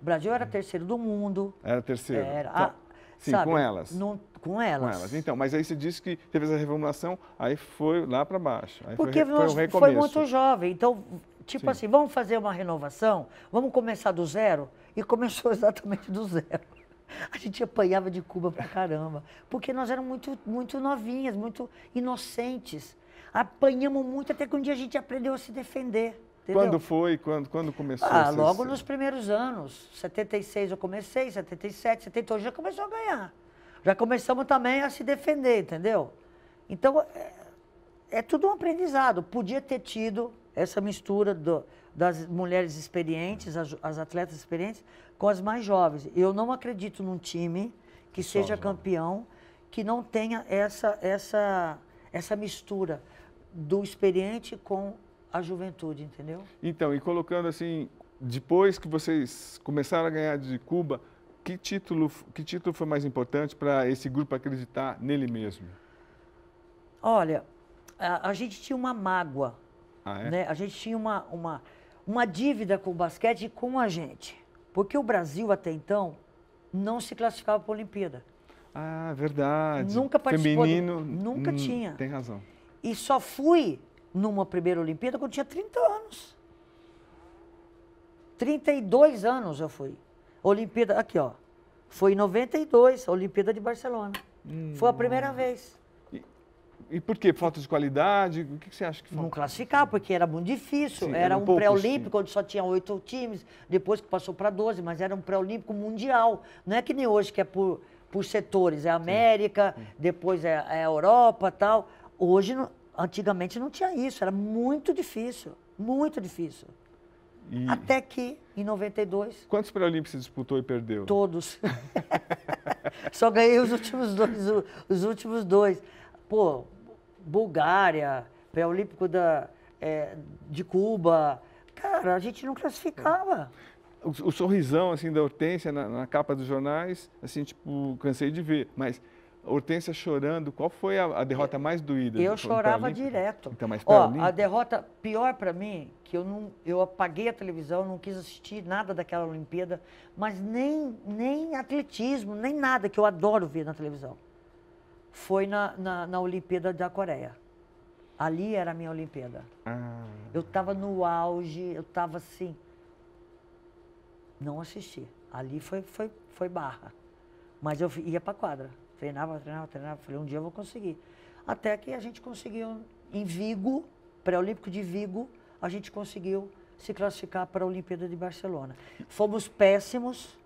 O Brasil era terceiro do mundo. Era terceiro. Era. Tá. Ah, Sim, sabe, com elas. Não, com elas. Com elas. Então, mas aí você disse que teve essa reformulação, aí foi lá para baixo. Porque foi, foi, um foi muito jovem. Então, Tipo Sim. assim, vamos fazer uma renovação, vamos começar do zero? E começou exatamente do zero. A gente apanhava de Cuba pra caramba, porque nós éramos muito, muito novinhas, muito inocentes. Apanhamos muito até que um dia a gente aprendeu a se defender. Entendeu? Quando foi? Quando, quando começou? Ah, logo nos primeiros anos. 76 eu comecei, 77, 78 já começou a ganhar. Já começamos também a se defender, entendeu? Então, é, é tudo um aprendizado. Podia ter tido essa mistura do, das mulheres experientes, as, as, atletas experientes, com as mais jovens. Eu não acredito num time que Só seja campeão que não tenha essa, essa, essa mistura do experiente com a juventude, entendeu? Então, e colocando assim, depois que vocês começaram a ganhar de Cuba, que título, que título foi mais importante para esse grupo acreditar nele mesmo? Olha, a, a gente tinha uma mágoa ah, é? né? A gente tinha uma, uma, uma dívida com o basquete e com a gente. Porque o Brasil, até então, não se classificava para a Olimpíada. Ah, verdade. Nunca participou. Feminino. De, nunca hum, tinha. Tem razão. E só fui numa primeira Olimpíada quando tinha 30 anos. 32 anos eu fui. Olimpíada, aqui ó. Foi em 92, a Olimpíada de Barcelona. Hum. Foi a primeira vez. E por quê? Falta de qualidade? O que você acha que falta? Não classificar, porque era muito difícil. Sim, era um pré-olímpico, onde só tinha oito times, depois que passou para 12, mas era um pré-olímpico mundial. Não é que nem hoje, que é por, por setores. É América, Sim. depois é, é Europa tal. Hoje, antigamente não tinha isso. Era muito difícil. Muito difícil. E... Até que, em 92... Quantos pré-olímpicos você disputou e perdeu? Todos. Só ganhei os últimos dois. Os últimos dois. Pô, Bulgária, pré-olímpico da, é, de Cuba. Cara, a gente não classificava. O, o sorrisão, assim, da Hortência na, na, capa dos jornais, assim, tipo, cansei de ver. Mas Hortência chorando, qual foi a, a derrota mais doída? Eu chorava direto. Então, mas Ó, a derrota pior para mim, que eu não, eu apaguei a televisão, não quis assistir nada daquela Olimpíada, mas nem, nem atletismo, nem nada que eu adoro ver na televisão foi na, na, na Olimpíada da Coreia. Ali era a minha Olimpíada. Ah. Eu estava no auge, eu estava assim. Não assisti. Ali foi, foi, foi barra. Mas eu ia para a quadra. Treinava, treinava, treinava. Falei, um dia eu vou conseguir. Até que a gente conseguiu, em Vigo, pré-olímpico de Vigo, a gente conseguiu se classificar para a Olimpíada de Barcelona. Fomos péssimos.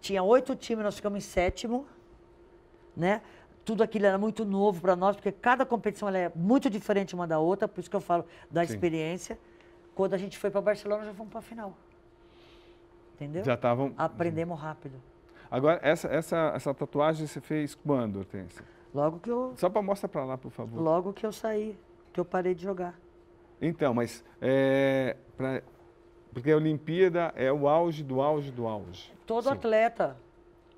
Tinha oito times, nós ficamos em sétimo, né? Tudo aquilo era muito novo para nós, porque cada competição é muito diferente uma da outra, por isso que eu falo da Sim. experiência. Quando a gente foi para Barcelona, já fomos para a final. Entendeu? Já estavam. Aprendemos rápido. Agora, essa, essa, essa tatuagem você fez quando, Hortência? Logo que eu. Só para mostrar para lá, por favor. Logo que eu saí, que eu parei de jogar. Então, mas. É, pra, porque a Olimpíada é o auge do auge do auge. Todo Sim. atleta,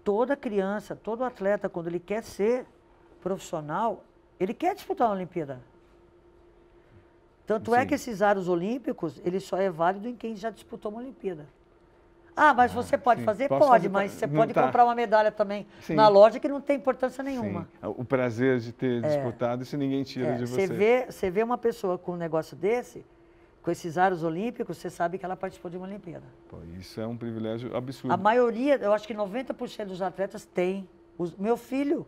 toda criança, todo atleta, quando ele quer ser profissional, ele quer disputar a Olimpíada. Tanto é Sim. é que esses aros olímpicos, ele só é válido em quem já disputou uma Olimpíada. Ah, mas ah, você pode sim. fazer? Pode, fazer, mas você pode tá. comprar uma medalha também sim. na loja que não tem importância nenhuma. Sim. O prazer de ter é. disputado, isso ninguém tira é. de você. Você vê, você vê uma pessoa com um negócio desse, com esses aros olímpicos, você sabe que ela participou de uma Olimpíada. Pô, isso é um privilégio absurdo. A maioria, eu acho que 90% dos atletas têm. Os, meu filho,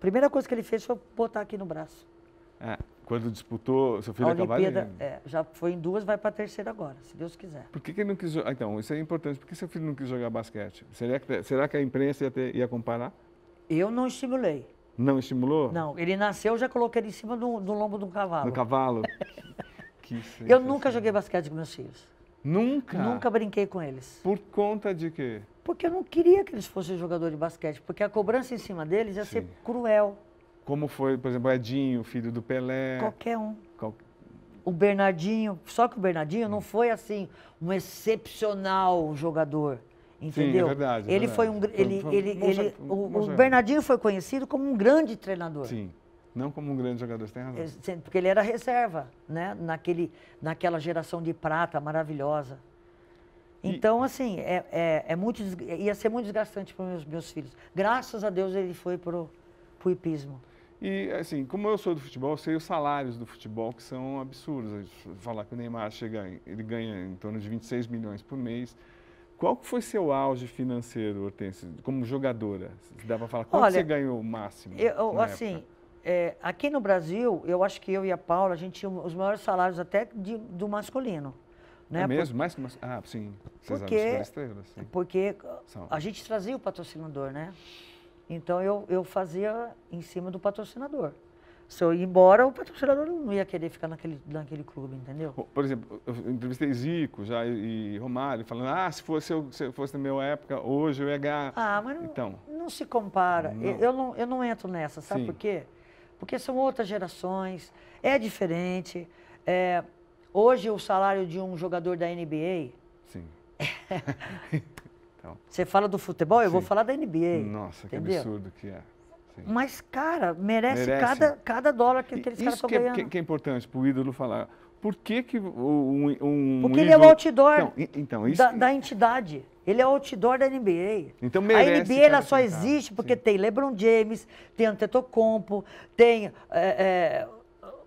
primeira coisa que ele fez foi botar aqui no braço. É. Quando disputou, seu filho a acabou Olimpíada, é, já foi em duas, vai para a terceira agora, se Deus quiser. Por que, que ele não quis jogar? Então, isso é importante. Por que seu filho não quis jogar basquete? Será que, será que a imprensa ia, ter, ia comparar? Eu não estimulei. Não estimulou? Não, ele nasceu, eu já coloquei ele em cima do, do lombo do cavalo. Do cavalo? eu nunca joguei basquete com meus filhos. Nunca? Nunca brinquei com eles. Por conta de quê? Porque eu não queria que eles fossem jogadores de basquete, porque a cobrança em cima deles ia Sim. ser cruel. Como foi, por exemplo, o Edinho, filho do Pelé? Qualquer um. Qual... O Bernardinho, só que o Bernardinho não foi assim um excepcional jogador. Entendeu? Sim, é verdade, é ele verdade. foi um ele, foi, ele, ele, o, o Bernardinho foi conhecido como um grande treinador. Sim. Não como um grande jogador, você tem razão. Porque ele era reserva, né? Naquele, naquela geração de prata maravilhosa. Então, assim, é, é, é, muito, ia ser muito desgastante para os meus, meus filhos. Graças a Deus ele foi para o hipismo. E, assim, como eu sou do futebol, eu sei os salários do futebol que são absurdos. Falar que o Neymar chega, ele ganha em torno de 26 milhões por mês. Qual foi seu auge financeiro, Hortense, como jogadora? Se dá para falar, quanto Olha, você ganhou o máximo? Eu, assim, é, aqui no Brasil, eu acho que eu e a Paula, a gente tinha os maiores salários até de, do masculino. Né? É mesmo? Por... Mais que mas... Ah, sim. porque, estrelas, sim. Porque a gente trazia o patrocinador, né? Então eu, eu fazia em cima do patrocinador. Se eu ir embora, o patrocinador não ia querer ficar naquele, naquele clube, entendeu? Por exemplo, eu entrevistei Zico já e, Romário, falando, ah, se fosse, eu, se fosse na minha época, hoje eu ia ganhar. Ah, mas não, então, não se compara. Não. Eu, eu, não, eu não entro nessa, sabe Sim. por quê? Porque são outras gerações, é diferente. É, hoje o salário de um jogador da NBA. Sim. Então. Você fala do futebol, eu Sim. vou falar da NBA. Nossa, entendeu? que absurdo que é. Sim. Mas, cara, merece, merece. Cada, cada dólar que aqueles caras estão é, ganhando. Isso que é importante para o ídolo falar. Por que, que um, um Porque ele é o outdoor então, então, isso... da, da, entidade. Ele é o outdoor da NBA. Então merece. A NBA ela só existe porque Sim. tem LeBron James, tem Antetokounmpo, tem é, é,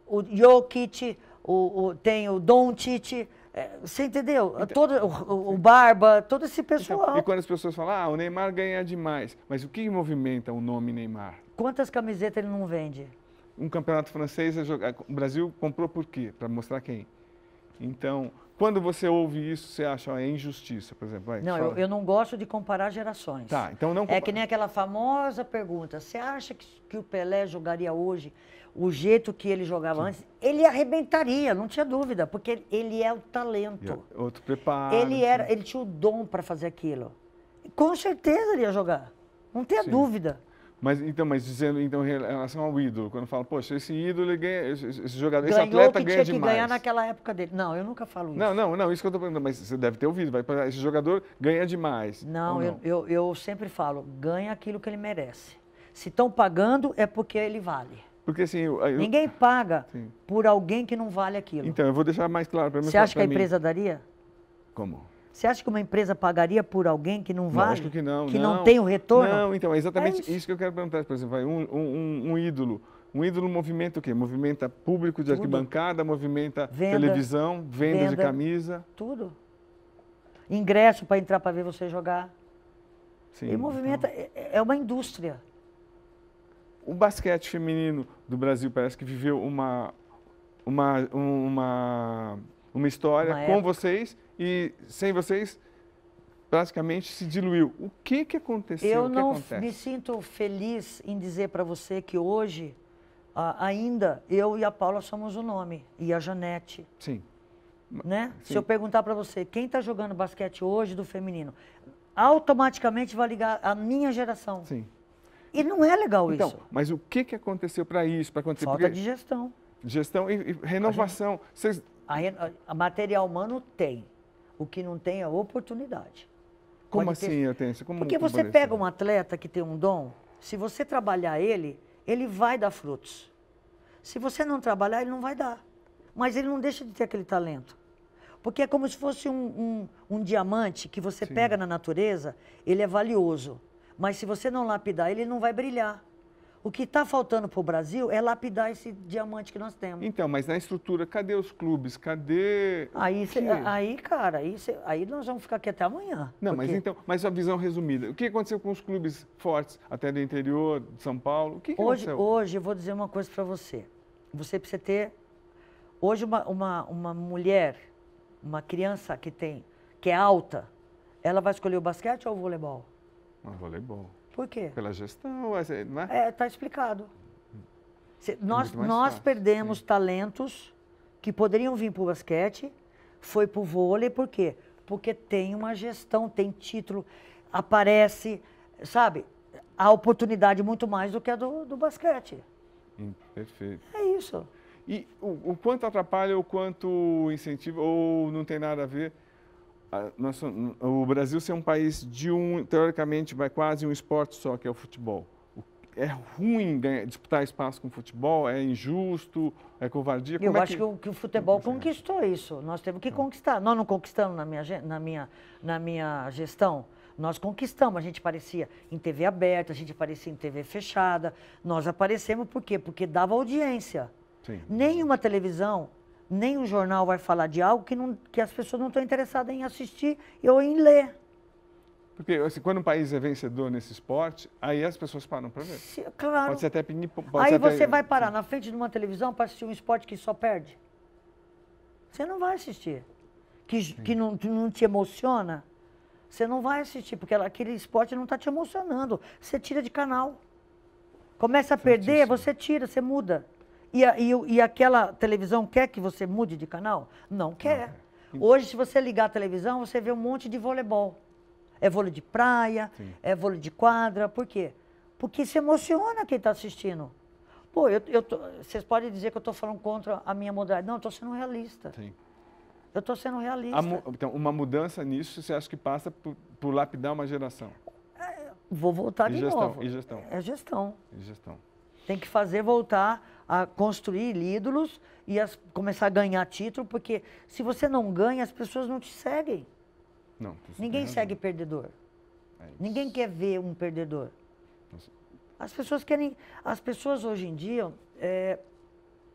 o Jokic, o, o, tem o Doncic, é, você entendeu? Então, todo, o, o, Barba, todo esse então, pessoal. Então, e quando as pessoas falam, ah, o Neymar ganha demais. Mas o que movimenta o nome Neymar? Quantas camisetas ele não vende? Um campeonato francês, é jogar, o Brasil comprou por quê? Para mostrar quem? Então, quando você ouve isso, você acha é injustiça, por exemplo? Vai, não, eu, eu, não gosto de comparar gerações. Tá, então não. É que nem aquela famosa pergunta: você acha que, que o Pelé jogaria hoje o jeito que ele jogava Sim. antes, ele arrebentaria, não tinha dúvida, porque ele é o talento. Outro preparo. Ele era, ele tinha o dom para fazer aquilo. Com certeza ele ia jogar. Não tenha Sim. dúvida. Mas então, mas dizendo então em relação ao ídolo, quando fala, poxa, esse ídolo ganha, esse, esse jogador, Ganhou esse atleta ganha demais. tinha que ganhar naquela época dele. Não, eu nunca falo isso. Não, não, não, isso que eu estou perguntando, mas você deve ter ouvido, vai, esse jogador ganha demais. Não, não? Eu, eu, eu sempre falo, ganha aquilo que ele merece. Se estão pagando, é porque ele vale. Porque assim. Eu, eu, Ninguém paga sim. por alguém que não vale aquilo. Então, eu vou deixar mais claro para mim. Você acha que a mim. empresa daria? Como? Você acha que uma empresa pagaria por alguém que não vale? Acho que não. Que não, não tem o retorno? Não, então, é exatamente é isso. isso. que eu quero perguntar. Por exemplo, um, um, um ídolo. Um ídolo movimenta o quê? Movimenta público de tudo. arquibancada, movimenta venda, televisão, venda, venda, de camisa. Tudo. Ingresso para entrar para ver você jogar. Sim, e movimenta, então... é, é uma indústria o basquete feminino do Brasil parece que viveu uma, uma, uma, uma história uma com vocês e sem vocês praticamente se diluiu. O que, que aconteceu? Eu não me sinto feliz em dizer para você que hoje ainda eu e a Paula somos o nome e a Janete. Sim. Né? Sim. Se eu perguntar para você quem está jogando basquete hoje do feminino, automaticamente vai ligar a minha geração. Sim. E não é legal então, isso. Mas o que, que aconteceu para isso? Pra acontecer? Falta Porque... de gestão. Gestão e, e renovação. A, gente, Vocês... a, a, material humano tem. O que não tem é oportunidade. Como Pode assim, ter... Como Porque você pega um atleta que tem um dom, se você trabalhar ele, ele vai dar frutos. Se você não trabalhar, ele não vai dar. mas ele não deixa de ter aquele talento. Porque é como se fosse um, um, um diamante que você Sim. pega na natureza, ele é valioso. Mas se você não lapidar, ele não vai brilhar. O que está faltando para o Brasil é lapidar esse diamante que nós temos. Então, mas na estrutura, cadê os clubes? Cadê. Aí, cê, aí cara, aí, cê, aí nós vamos ficar aqui até amanhã. Não, porque... mas então, mas a visão resumida. O que aconteceu com os clubes fortes, até do interior, de São Paulo? O que, que hoje, aconteceu? Hoje, eu vou dizer uma coisa para você. Você precisa ter. Hoje, uma, uma, uma mulher, uma criança que tem, que é alta, ela vai escolher o basquete ou o voleibol? O voleibol. Por quê? Pela gestão, não é? É, está explicado. É nós nós fácil, perdemos sim. talentos que poderiam vir para o basquete, foi para o vôlei, por quê? Porque tem uma gestão, tem título, aparece, sabe? A oportunidade muito mais do que a do, do basquete. Perfeito. É isso. E o, o quanto atrapalha, o quanto incentiva, ou não tem nada a ver? O Brasil ser um país de um, teoricamente, vai quase um esporte só, que é o futebol. É ruim ganhar, disputar espaço com o futebol? É injusto? É covardia? Como Eu é acho que... que, o, que o futebol conquistou isso. Nós temos que conquistar. Nós não conquistamos na minha, na minha, na minha gestão. Nós conquistamos, a gente aparecia em TV aberta, a gente aparecia em TV fechada. Nós aparecemos por quê? Porque dava audiência. Sim. Nenhuma televisão nem o jornal vai falar de algo que, não, que as pessoas não estão interessadas em assistir ou em ler. Porque assim, quando um país é vencedor nesse esporte, aí as pessoas param para ver. Se, claro. Pode ser até pode Aí ser você até... vai parar na frente de uma televisão para assistir um esporte que só perde. Você não vai assistir. Que, que, não, não te emociona, você não vai assistir, porque aquele esporte não está te emocionando. Você tira de canal. Começa a perder, você tira, você muda. E, a, e, e, aquela televisão quer que você mude de canal? Não quer. Não. Hoje, se você ligar a televisão, você vê um monte de voleibol. É vôlei de praia, Sim. é vôlei de quadra. Por quê? Porque se emociona quem está assistindo. Pô, eu, eu tô, vocês podem dizer que eu estou falando contra a minha modalidade. Não, eu estou sendo realista. Sim. Eu estou sendo realista. então, uma mudança nisso, você acha que passa por, por lapidar uma geração? É, vou voltar e de gestão, novo. E gestão. É gestão. E gestão. Tem que fazer voltar a construir ídolos e começar a ganhar título, porque se você não ganha, as pessoas não te seguem. Não, Ninguém segue perdedor. É Ninguém quer ver um perdedor. As pessoas querem. As pessoas hoje em dia. É,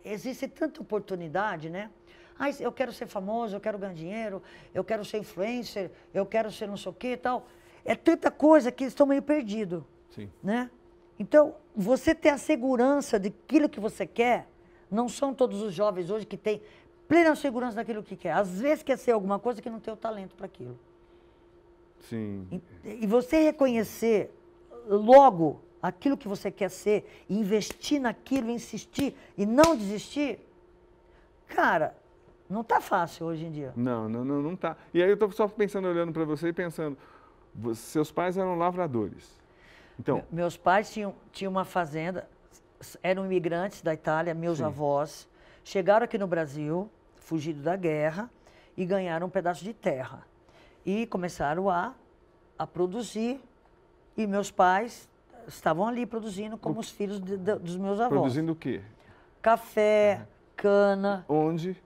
existe tanta oportunidade, né? Ah, eu quero ser famoso, eu quero ganhar dinheiro, eu quero ser influencer, eu quero ser não sei o quê e tal. É tanta coisa que estão meio perdidos. Sim. Né? Então, você ter a segurança daquilo que você quer, não são todos os jovens hoje que têm plena segurança daquilo que quer. Às vezes quer ser alguma coisa que não tem o talento para aquilo. Sim. E, e, você reconhecer logo aquilo que você quer ser, investir naquilo, insistir e não desistir, cara, não está fácil hoje em dia. Não, não, não, não tá. E aí eu estou só pensando, olhando para você e pensando, seus pais eram lavradores. Então, meus pais tinham, tinham uma fazenda, eram imigrantes da Itália, meus sim. avós, chegaram aqui no Brasil, fugido da guerra, e ganharam um pedaço de terra. E começaram a, a produzir, e meus pais estavam ali produzindo como o... os filhos de, de, dos meus avós. Produzindo o quê? Café, uhum. cana. Onde?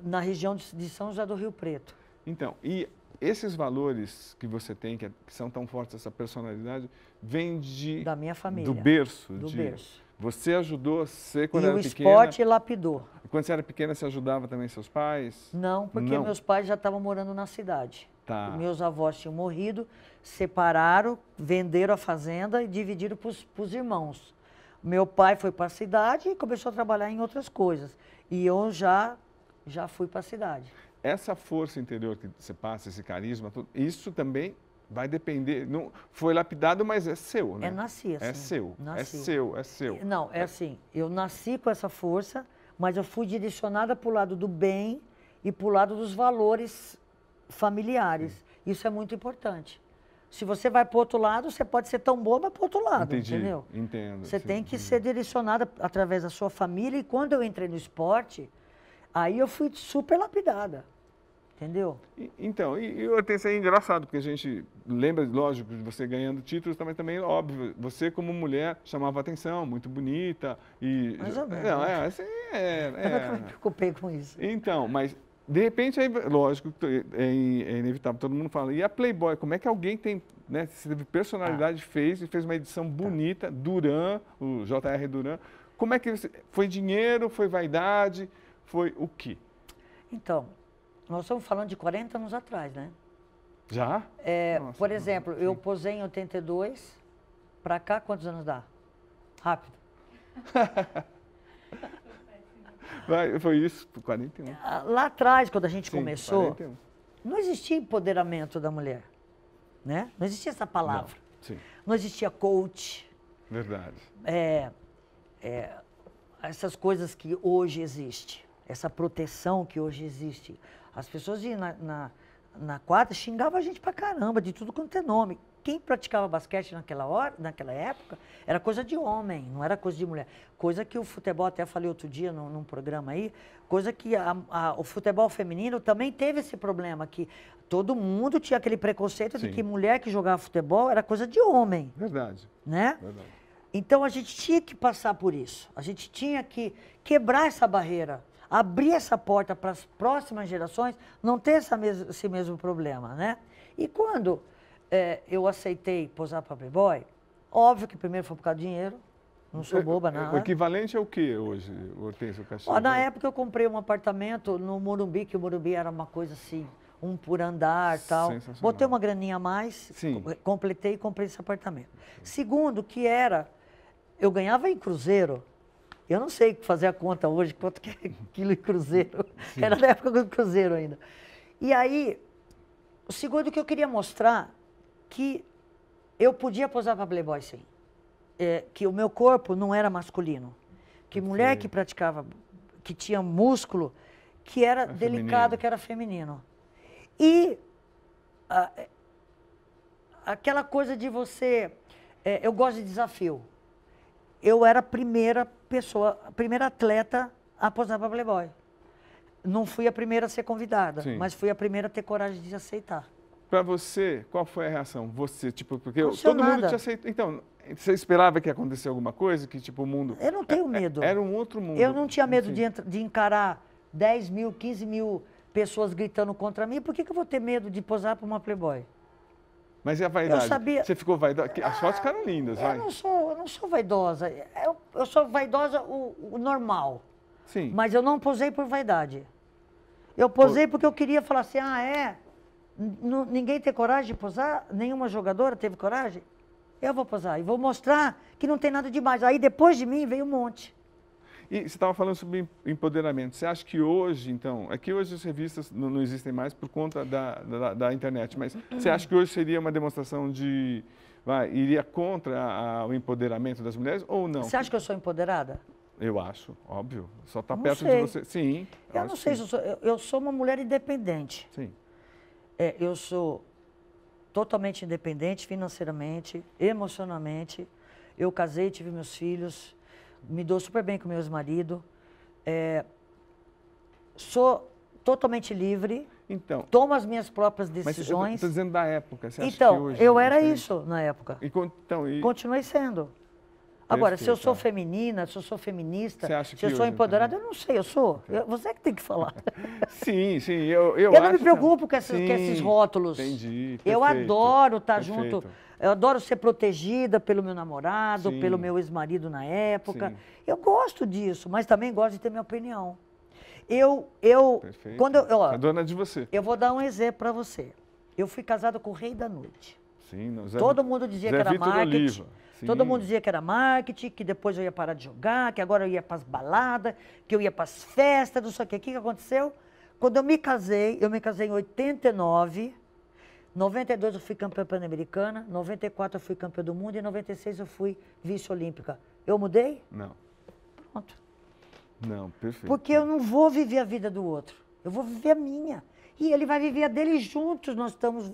Na região de, de São José do Rio Preto. Então, e esses valores que você tem, que, é, que, são tão fortes, essa personalidade, vem de... Da minha família. Do berço. Do de, berço. Você ajudou você quando e era pequena? E o esporte lapidou. Quando você era pequena, você ajudava também seus pais? Não, porque Não. meus pais já estavam morando na cidade. Tá. Meus avós tinham morrido, separaram, venderam a fazenda e dividiram para os irmãos. Meu pai foi para a cidade e começou a trabalhar em outras coisas. E eu já, já fui para a cidade essa força interior que você passa, esse carisma, tudo, isso também vai depender. Não, foi lapidado, mas é seu, né? É nasci assim. É seu, nasci. é seu, é seu. Não, é assim, eu nasci com essa força, mas eu fui direcionada para o lado do bem e para o lado dos valores familiares. Sim. Isso é muito importante. Se você vai para o outro lado, você pode ser tão boa, mas para o outro lado, Entendi, entendeu? Entendo. Você sim, tem que sim. ser direcionada através da sua família. E quando eu entrei no esporte, aí eu fui super lapidada. Entendeu? então, e, e Hortência é engraçado, porque a gente lembra, lógico, de você ganhando títulos, também, também óbvio, você como mulher chamava atenção, muito bonita. E, Mais ou menos. Não, é, assim, é, é. Eu me preocupei com isso. Então, mas de repente, aí, lógico, é, é, inevitável, todo mundo fala, e a Playboy, como é que alguém tem, né, teve personalidade, ah. fez, e fez uma edição bonita, Duran, o J.R. Duran, como é que foi dinheiro, foi vaidade, foi o quê? Então, nós estamos falando de 40 anos atrás, né? Já? É, Nossa, por exemplo, eu posei em 82, para cá quantos anos dá? Rápido. Vai, foi isso, 41. Ah, lá atrás, quando a gente Sim, começou, 41. não existia empoderamento da mulher. Né? Não existia essa palavra. Não, não existia coach. Verdade. É, é, essas coisas que hoje existem, essa proteção que hoje existe. As pessoas iam na, na, na quadra xingavam a gente pra caramba, de tudo quanto é nome. Quem praticava basquete naquela hora, naquela época, era coisa de homem, não era coisa de mulher. Coisa que o futebol, até falei outro dia num, num programa aí, coisa que a, a, o futebol feminino também teve esse problema, que todo mundo tinha aquele preconceito Sim. de que mulher que jogava futebol era coisa de homem. Verdade. Né? Verdade. Então a gente tinha que passar por isso. A gente tinha que quebrar essa barreira, abrir essa porta para as próximas gerações não ter essa mes esse mesmo problema, né? E quando é, eu aceitei posar para Playboy, óbvio que primeiro foi por causa do dinheiro, não sou boba, é, nada. O equivalente é o que hoje, Hortência Castilho? Na época eu comprei um apartamento no Morumbi, que o Morumbi era uma coisa assim, um por andar tal. Botei uma graninha a mais, Sim. completei e comprei esse apartamento. Segundo, que era, eu ganhava em cruzeiro, eu não sei fazer a conta hoje, quanto que é quilo em cruzeiro. Sim. Era na época do cruzeiro ainda. E aí, o segundo que eu queria mostrar que eu podia posar para Playboy, sim. É, que o meu corpo não era masculino. Que mulher que praticava, que tinha músculo, que era, era delicado, feminino. que era feminino. E a, aquela coisa de você. É, eu gosto de desafio. Eu era a primeira pessoa, a primeira atleta a posar para Playboy. Não fui a primeira a ser convidada, Sim. mas fui a primeira a ter coragem de aceitar. Para você, qual foi a reação? Você, tipo, porque todo mundo te aceitou. Então, você esperava que acontecesse alguma coisa? Que, tipo, o mundo. Eu não tenho é, é, medo. Era um outro mundo. Eu não tinha medo de, de, encarar 10 mil, 15 mil pessoas gritando contra mim. Por que, que eu vou ter medo de posar para uma Playboy? Mas e a vaidade? Eu sabia... Você ficou vaidosa? As fotos ficaram lindas, vai. Eu não sou, eu não sou vaidosa. Eu, eu sou vaidosa o, o, normal. Sim. Mas eu não posei por vaidade. Eu posei porque eu queria falar assim, ah, é? N ninguém tem coragem de posar? Nenhuma jogadora teve coragem? Eu vou posar e vou mostrar que não tem nada demais. Aí depois de mim veio um monte. E você estava falando sobre empoderamento. Você acha que hoje, então, é que hoje as revistas não, não existem mais por conta da, da, da, internet, mas você acha que hoje seria uma demonstração de. Vai, iria contra a, o empoderamento das mulheres ou não? Você acha que eu sou empoderada? Eu acho, óbvio. Só está perto sei. de você. Sim. Eu, eu não sei se eu sou. Eu, eu sou uma mulher independente. Sim. É, eu sou totalmente independente financeiramente, emocionalmente. Eu casei, tive meus filhos, me dou super bem com meu ex-marido. É, sou totalmente livre. Então, tomo as minhas próprias decisões. Estou dizendo da época. Você então, hoje, eu era isso na época. E, então, e... Continuei sendo. Agora, se eu sou feminina, se eu sou feminista, se eu sou empoderada, eu não sei, eu sou. Eu, você que tem que falar. sim, sim, eu Eu, eu não me preocupo com, esses, sim, com esses rótulos. Entendi. Perfeito, eu adoro estar perfeito. junto. Eu adoro ser protegida pelo meu namorado, sim. pelo meu ex-marido na época. Sim. Eu gosto disso, mas também gosto de ter minha opinião. Eu, eu, Perfeito. quando eu, ó, é dona de você. Eu vou dar um exemplo para você. Eu fui casada com o rei da noite. Sim, não, Zé, Todo mundo dizia Zé que era Vitor marketing. Todo mundo dizia que era marketing, que depois eu ia parar de jogar, que agora eu ia para as baladas, que eu ia para as festas, não sei o quê. O que, que aconteceu? Quando eu me casei, eu me casei em 89, 92 eu fui campeã pan-americana, 94 eu fui campeã do mundo e 96 eu fui vice-olímpica. Eu mudei? Não. Pronto. Não, perfeito. Porque eu não vou viver a vida do outro. Eu vou viver a minha. E ele vai viver a dele juntos, nós estamos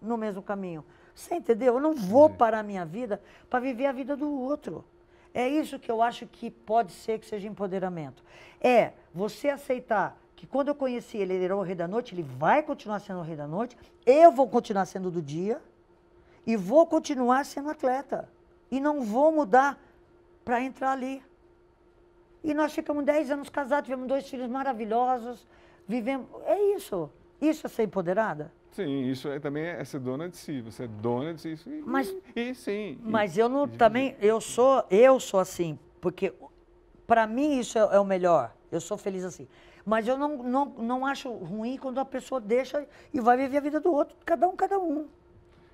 no mesmo caminho. Você entendeu? Eu não vou parar a minha vida para viver a vida do outro. É isso que eu acho que pode ser que seja empoderamento. É você aceitar que quando eu conheci ele, ele era o rei da noite, ele vai continuar sendo o rei da noite, eu vou continuar sendo do dia e vou continuar sendo atleta. E não vou mudar para entrar ali. E nós ficamos 10 anos casados, tivemos dois filhos maravilhosos, vivemos. É isso. Isso é ser empoderada? Sim, isso é, também é ser dona de si. Você é dona de si. E, mas, e, sim. Mas e, eu não também, eu sou, eu sou assim, porque para mim isso é, é, o melhor. Eu sou feliz assim. Mas eu não, não, não acho ruim quando a pessoa deixa e vai viver a vida do outro, cada um, cada um.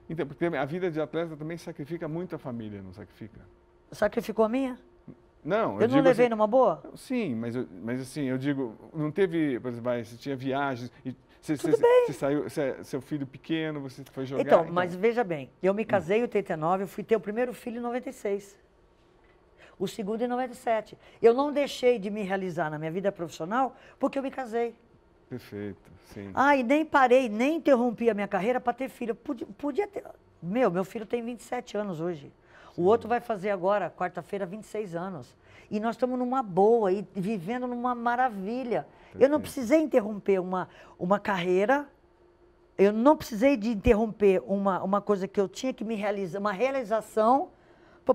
Então, porque a vida de atleta também sacrifica muito a família, não sacrifica? Sacrificou a minha? Não, eu, eu não levei assim, numa boa? Sim, mas, eu, mas assim, eu digo, não teve, por exemplo, você tinha viagens, e você, Tudo você, bem. Você saiu, você, seu filho pequeno, você foi jogar. Então, então, mas veja bem, eu me casei em 89, eu fui ter o primeiro filho em 96. O segundo em 97. Eu não deixei de me realizar na minha vida profissional porque eu me casei. Perfeito, sim. Ah, e nem parei, nem interrompi a minha carreira para ter filho. Podia, podia ter. Meu, meu filho tem 27 anos hoje. O outro vai fazer agora, quarta-feira, 26 anos. E nós estamos numa boa e vivendo numa maravilha. Perfeito. Eu não precisei interromper uma, uma carreira, eu não precisei de interromper uma, uma coisa que eu tinha que me realizar, uma realização.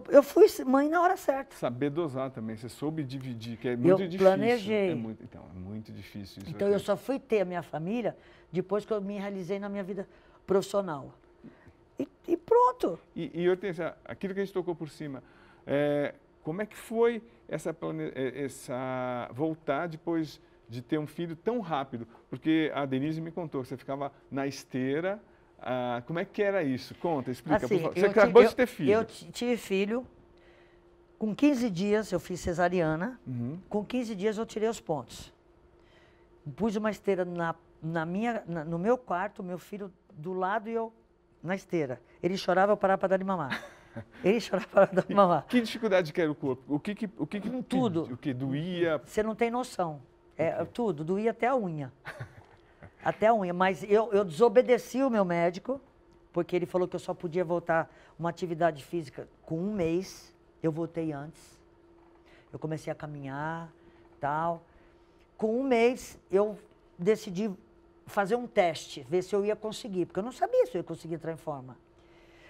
Eu fui mãe na hora certa. Saber dosar também, você soube dividir, que é muito eu difícil. planejei. É muito, então, é muito difícil isso. Então, eu só fui ter a minha família depois que eu me realizei na minha vida profissional. E, e pronto. E, e eu tenho, aquilo que a gente tocou por cima, é, como é que foi essa, é, essa voltar depois de ter um filho tão rápido? Porque a Denise me contou que você ficava na esteira. Ah, como é que era isso? Conta, explica. Assim, você acabou eu, de ter filho. Eu tive filho. Com 15 dias eu fiz cesariana. Uhum. Com 15 dias eu tirei os pontos. Pus uma esteira na, na minha, na, no meu quarto, meu filho do lado e eu na esteira. Ele chorava, eu parava para dar de mamar. Ele chorava para dar de mamar. Que dificuldade que era o corpo? O que que, o que, que tudo? O que doía? Você não tem noção. É okay. tudo, doía até a unha. até a unha, mas eu, eu desobedeci o meu médico, porque ele falou que eu só podia voltar uma atividade física com um mês. Eu voltei antes. Eu comecei a caminhar, tal. Com um mês eu decidi fazer um teste, ver se eu ia conseguir, porque eu não sabia se eu ia conseguir entrar em forma.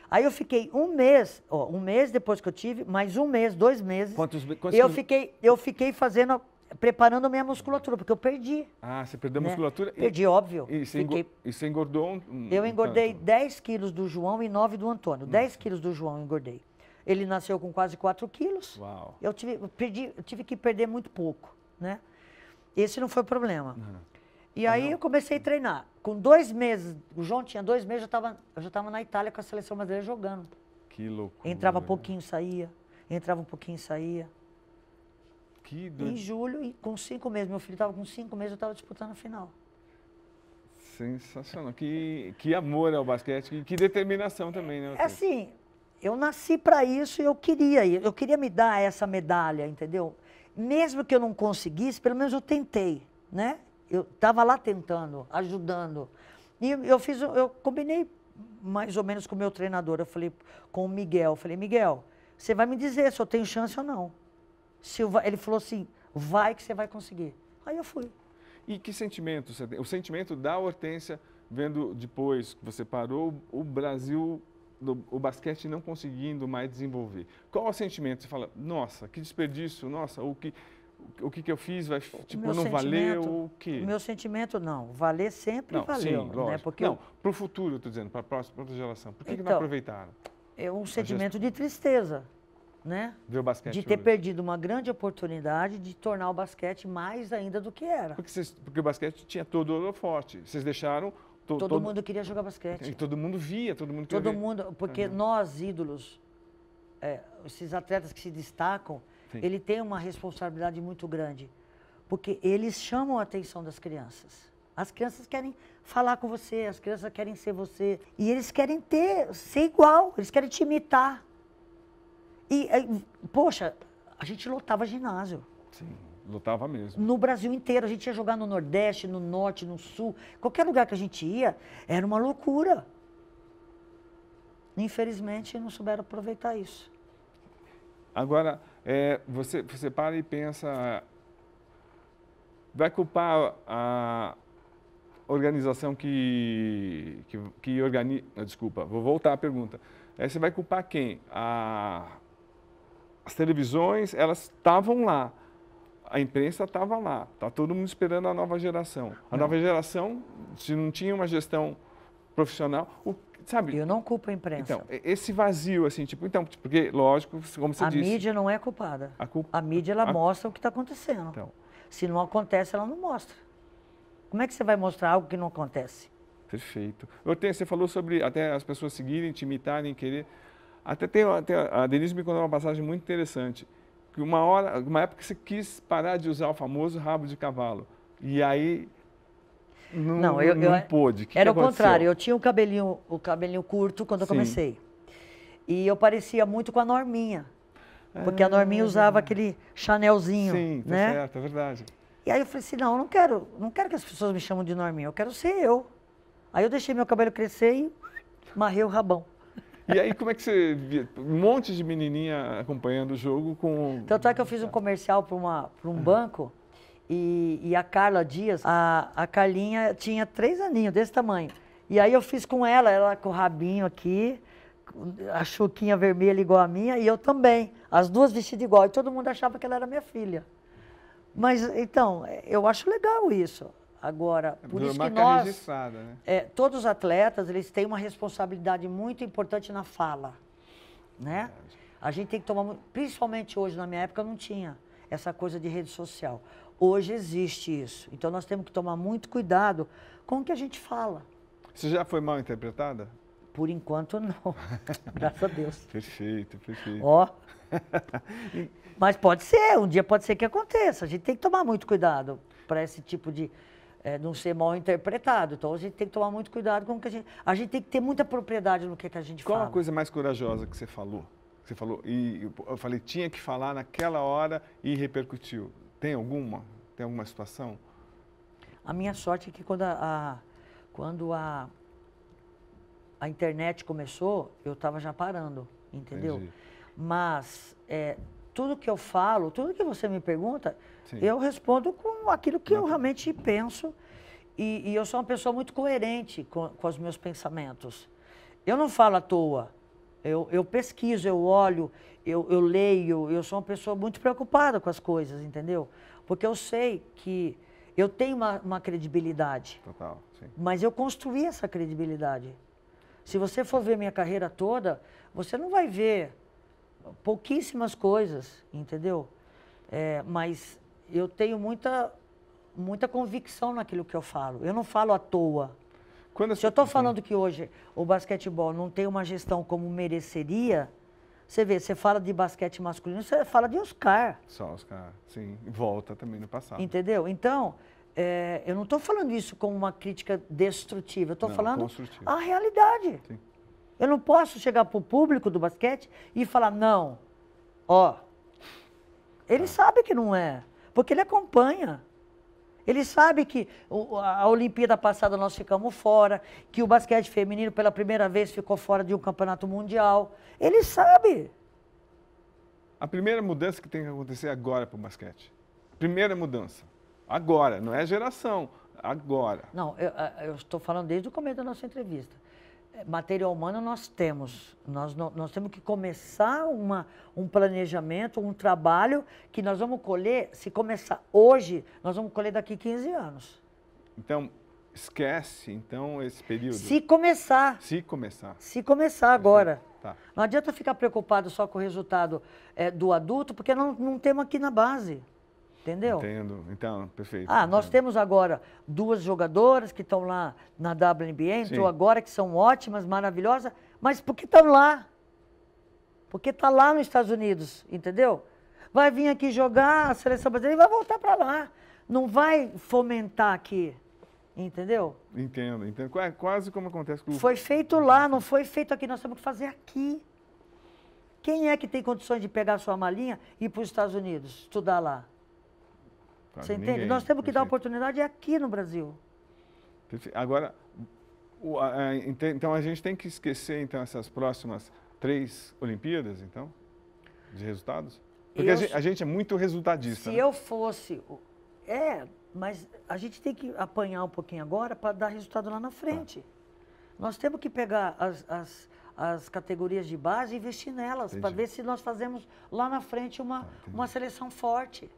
Aí eu fiquei um mês, ó, um mês depois que eu tive, mais um mês, dois meses. Quantos, quantos eu fiquei, eu fiquei fazendo, preparando a minha musculatura, porque eu perdi. Ah, você perdeu a né? musculatura? Perdi, óbvio. E você, fiquei... e você engordou um, Eu engordei um 10 quilos do João e 9 do Antônio. Hum. 10 quilos do João eu engordei. Ele nasceu com quase 4 quilos. Uau. Eu tive, eu perdi, eu tive que perder muito pouco, né? Esse não foi o problema. Uhum. E ah, aí não. eu comecei a treinar. Com dois meses, o João tinha dois meses, eu, tava, eu já estava na Itália com a seleção brasileira jogando. Que loucura. Entrava pouquinho, saía. Entrava um pouquinho, saía. Que do... Em julho, e com cinco meses, meu filho estava com cinco meses, eu estava disputando a final. Sensacional. Que, que amor ao basquete, que, que determinação também, né? É assim, eu nasci para isso e eu queria, eu queria me dar essa medalha, entendeu? Mesmo que eu não conseguisse, pelo menos eu tentei, né? eu estava lá tentando, ajudando. E eu fiz, eu combinei mais ou menos com o meu treinador. Eu falei com o Miguel, eu falei, Miguel, você vai me dizer se eu tenho chance ou não. Eu, ele falou assim, vai que você vai conseguir. Aí eu fui. E que sentimento você tem? O sentimento da Hortência, vendo depois que você parou, o Brasil, o basquete não conseguindo mais desenvolver. Qual é o sentimento? Você fala, nossa, que desperdício, nossa, o que o que, que eu fiz vai, tipo, não valeu o quê? Meu sentimento não, valer sempre não, valeu, sim, né? Porque não, para o futuro, eu estou dizendo, para a próxima outra geração. Por que, então, que não então, aproveitaram? É um sentimento de tristeza, né? Ver o basquete De ter hoje. perdido uma grande oportunidade de tornar o basquete mais ainda do que era. Porque, vocês, porque o basquete tinha todo o forte. Vocês deixaram to, todo, todo, mundo queria jogar basquete. E todo mundo via, todo mundo Todo mundo, porque uhum. nós, ídolos, é, esses atletas que se destacam, Sim. ele tem uma responsabilidade muito grande, porque eles chamam a atenção das crianças. As crianças querem falar com você, as crianças querem ser você, e eles querem ter, ser igual, eles querem te imitar. E, poxa, a gente lotava ginásio. Sim, lotava mesmo. No Brasil inteiro, a gente ia jogar no Nordeste, no Norte, no Sul, qualquer lugar que a gente ia, era uma loucura. Infelizmente, não souberam aproveitar isso. Agora, é, você, você para e pensa, vai culpar a organização que, que, que organiza... Desculpa, vou voltar à pergunta. Aí você vai culpar quem? A, as televisões, elas estavam lá. A imprensa estava lá. Está todo mundo esperando a nova geração. A não. nova geração, se não tinha uma gestão profissional, o, sabe? Eu não culpo a imprensa. Então, esse vazio, assim, tipo, então, porque, lógico, como você a disse... A mídia não é culpada. A, culpa, a mídia, ela a... mostra o que está acontecendo. Então. Se não acontece, ela não mostra. Como é que você vai mostrar algo que não acontece? Perfeito. Hortência, você falou sobre até as pessoas seguirem, te imitarem, querer. Até tem, até a Denise me contou uma passagem muito interessante. Que uma hora, uma época você quis parar de usar o famoso rabo de cavalo. E aí não, não, eu, não eu, pôde. Que era que o contrário. Eu tinha o cabelinho, o cabelinho curto quando eu comecei. E eu parecia muito com a Norminha. Porque a Norminha ah. usava aquele chanelzinho. Sim, tá né? certo, é verdade. E aí eu falei assim, não, eu não quero, não quero que as pessoas me chamem de Norminha, eu quero ser eu. Aí eu deixei meu cabelo crescer e marrei o rabão. E aí como é que você via? Um monte de menininha acompanhando o jogo com... Tanto é que eu fiz um comercial para um banco e, e, a Carla Dias, a, a Carlinha tinha três aninhos, desse tamanho. E aí eu fiz com ela, ela com o rabinho aqui, a chuquinha vermelha igual a minha, e eu também. As duas vestidas igual. E todo mundo achava que ela era minha filha. Mas, então, eu acho legal isso. Agora, por isso que nós, né? é, todos os atletas, eles têm uma responsabilidade muito importante na fala, né? A gente tem que tomar, principalmente hoje, na minha época, não tinha essa coisa de rede social. Hoje existe isso. Então, nós temos que tomar muito cuidado com o que a gente fala. Você já foi mal interpretada? Por enquanto, não. Graças a Deus. Perfeito, perfeito. Ó. Mas pode ser, um dia pode ser que aconteça. A gente tem que tomar muito cuidado para esse tipo de. É, não ser mal interpretado. Então a gente tem que tomar muito cuidado com o que a gente. A gente tem que ter muita propriedade no que, que a gente Qual fala. Qual a coisa mais corajosa que você falou? Você falou, e eu falei, tinha que falar naquela hora e repercutiu. Tem alguma? Tem alguma situação? A minha sorte é que quando a, a quando a, a internet começou, eu estava já parando, entendeu? Entendi. Mas é, tudo que eu falo, tudo que você me pergunta, Sim. eu respondo com aquilo que eu realmente penso. E, e, eu sou uma pessoa muito coerente com, com os meus pensamentos. Eu não falo à toa. Eu, eu pesquiso, eu olho, eu, eu leio. Eu sou uma pessoa muito preocupada com as coisas, entendeu? Porque eu sei que eu tenho uma, uma credibilidade. Total, sim. Mas eu construí essa credibilidade. Se você for ver minha carreira toda, você não vai ver pouquíssimas coisas, entendeu? É, mas eu tenho muita, muita convicção naquilo que eu falo. Eu não falo à toa. Quando Se eu estou falando que hoje o basquetebol não tem uma gestão como mereceria, você vê, você fala de basquete masculino, você fala de Oscar. Só Oscar, sim. Volta também no passado. Entendeu? Então, é, eu não estou falando isso como uma crítica destrutiva, eu estou falando a realidade. Sim. Eu não posso chegar para o público do basquete e falar, não, ó, ele ah. sabe que não é, porque ele acompanha. Ele sabe que a Olimpíada passada nós ficamos fora, que o basquete feminino pela primeira vez ficou fora de um campeonato mundial. Ele sabe. A primeira mudança que tem que acontecer agora para o basquete. Primeira mudança. Agora, não é geração, agora. Não, eu, eu estou falando desde o começo da nossa entrevista. É, material humano nós temos. Nós, nós temos que começar uma, um planejamento, um trabalho que nós vamos colher, se começar hoje, nós vamos colher daqui 15 anos. Então, esquece então esse período. Se começar. Se começar. Se começar agora. Tá. Não adianta ficar preocupado só com o resultado é, do adulto, porque não, não temos aqui na base. Entendeu? Entendo. Então, perfeito. Ah, nós entendo. temos agora duas jogadoras que estão lá na WNBA, entrou agora, que são ótimas, maravilhosas, mas por que estão lá? Porque está lá nos Estados Unidos, entendeu? Vai vir aqui jogar a seleção brasileira e vai voltar para lá. Não vai fomentar aqui, entendeu? Entendo, entendo. Quase como acontece com o... Foi feito lá, não foi feito aqui. Nós temos que fazer aqui. Quem é que tem condições de pegar a sua malinha e ir para os Estados Unidos, estudar lá? Você entende? Ninguém. Nós temos que dar oportunidade aqui no Brasil. Agora, o, a, então a gente tem que esquecer então essas próximas três Olimpíadas, então, de resultados? Porque eu, a, gente, a, gente, é muito resultadista. Se né? eu fosse, é, Mas a gente tem que apanhar um pouquinho agora para dar resultado lá na frente. Tá. Nós temos que pegar as, as, as categorias de base e investir nelas, para ver se nós fazemos lá na frente uma, ah, uma seleção forte.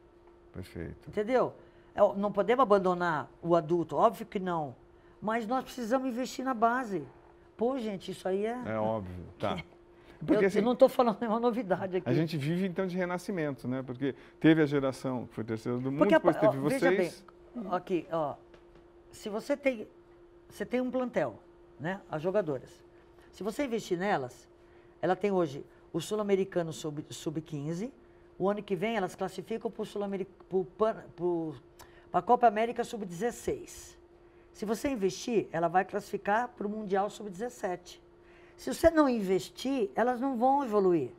Perfeito. Entendeu? É, não podemos abandonar o adulto, óbvio que não. Mas nós precisamos investir na base. Pô, gente, isso aí é. É óbvio, tá. Porque, eu, assim, eu não estou falando nenhuma novidade aqui. A gente vive então de renascimento, né? Porque teve a geração que foi terceira do mundo, Porque, depois teve ó, vocês. Veja bem, aqui, ó. Se você tem, você tem um plantel, né? As jogadoras. Se você investir nelas, ela tem hoje o Sul-Americano Sub-15. O ano que vem elas classificam para a Copa América Sub-16. Se você investir, ela vai classificar para o Mundial Sub-17. Se você não investir, elas não vão evoluir.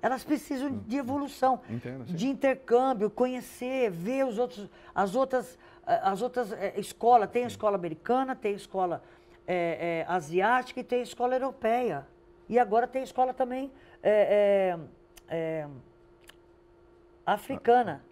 Elas precisam hum, de evolução, Entendo, de intercâmbio, conhecer, ver os outros, as outras, eh, as outras é, escolas. Tem a escola americana, tem a escola é, é, asiática e tem a escola europeia. E agora tem a escola também africana.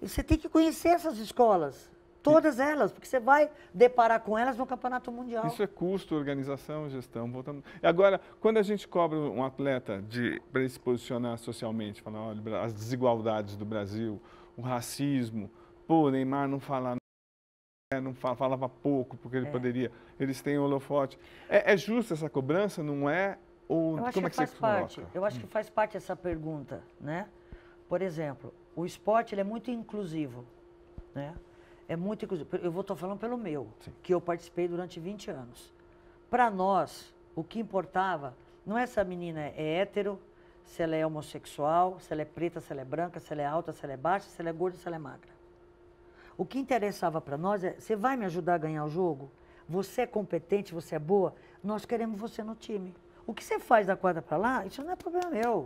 E você tem que conhecer essas escolas. Todas elas, porque você vai deparar com elas no campeonato mundial. Isso é custo, organização, gestão. Voltando. Agora, quando a gente cobra um atleta para ele se posicionar socialmente, falar olha, as desigualdades do Brasil, o racismo, pô, Neymar não fala não falava pouco porque ele é. poderia, eles têm holofote. É, é justa essa cobrança, não é? Ou Eu acho como que, é que faz parte. Coloca? Eu acho que faz parte essa pergunta, né? Por exemplo, o esporte ele é muito inclusivo, né? é muito inclusivo. Eu vou estar falando pelo meu, Sim. que eu participei durante 20 anos. Para nós, o que importava não é se a menina é hétero, se ela é homossexual, se ela é preta, se ela é branca, se ela é alta, se ela é baixa, se ela é gorda, se ela é magra. O que interessava para nós é: você vai me ajudar a ganhar o jogo? Você é competente, você é boa? Nós queremos você no time. O que você faz da quadra para lá, isso não é problema meu.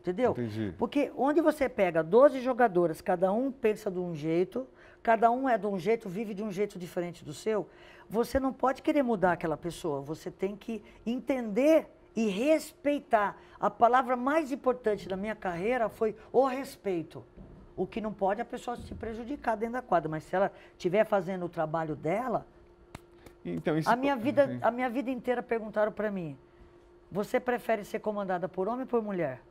Entendeu? Entendi. Porque onde você pega 12 jogadoras, cada um pensa de um jeito, cada um é de um jeito, vive de um jeito diferente do seu, você não pode querer mudar aquela pessoa. Você tem que entender e respeitar. A palavra mais importante da minha carreira foi o respeito. O que não pode é a pessoa se prejudicar dentro da quadra, mas se ela estiver fazendo o trabalho dela, então, a minha vida, a minha vida inteira perguntaram para mim: você prefere ser comandada por homem ou por mulher?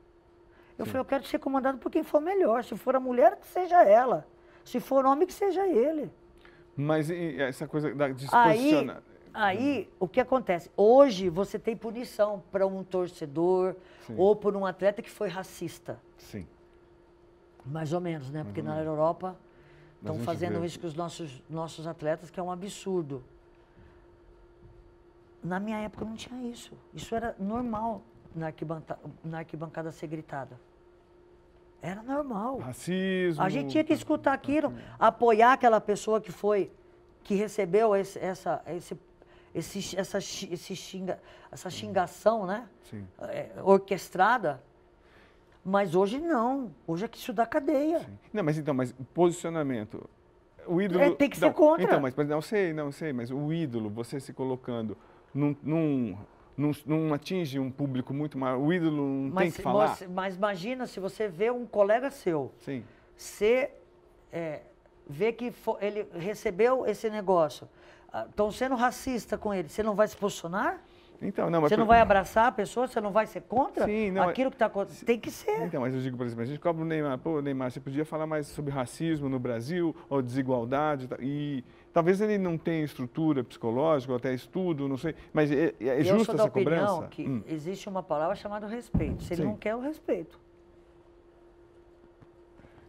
Eu Sim. falei, eu quero ser comandado por quem for melhor. Se for a mulher, que seja ela. Se for homem, que seja ele. Mas essa coisa da, se aí, Aí, o que acontece? Hoje, você tem punição para um torcedor Sim. ou por um atleta que foi racista. Sim. Mais ou menos, né? Porque uhum. na Europa estão fazendo vê. isso com os nossos, nossos atletas, que é um absurdo. Na minha época não tinha isso. Isso era normal na arquibancada, na arquibancada ser gritada. Era normal. Racismo. A gente tinha que escutar aquilo, apoiar aquela pessoa que foi, que recebeu esse, essa, esse, esse, essa, esse xinga, essa xingação, né? Sim. É, orquestrada. Mas hoje não. Hoje é que isso dá cadeia. Sim. Não, mas então, mas posicionamento. O ídolo. É, tem que ser contra. Então, mas não sei, não sei, mas o ídolo, você se colocando não, não, atinge um público muito maior. O ídolo não mas, tem que falar. Você, mas imagina se você vê um colega seu. Sim. Você é, vê que for, ele recebeu esse negócio. Estão ah, sendo racista com ele. Você não vai se posicionar? Então, não, você não vai abraçar a pessoa, você não vai ser contra Sim, não, aquilo que está acontecendo. Tem que ser. Então, mas eu digo, por exemplo, a gente cobra o Neymar, pô, Neymar, você podia falar mais sobre racismo no Brasil, ou desigualdade, e talvez ele não tenha estrutura psicológica, ou até estudo, não sei, mas é, é justa essa cobrança? que hum. existe uma palavra chamada respeito. Se ele Sim. não quer o respeito.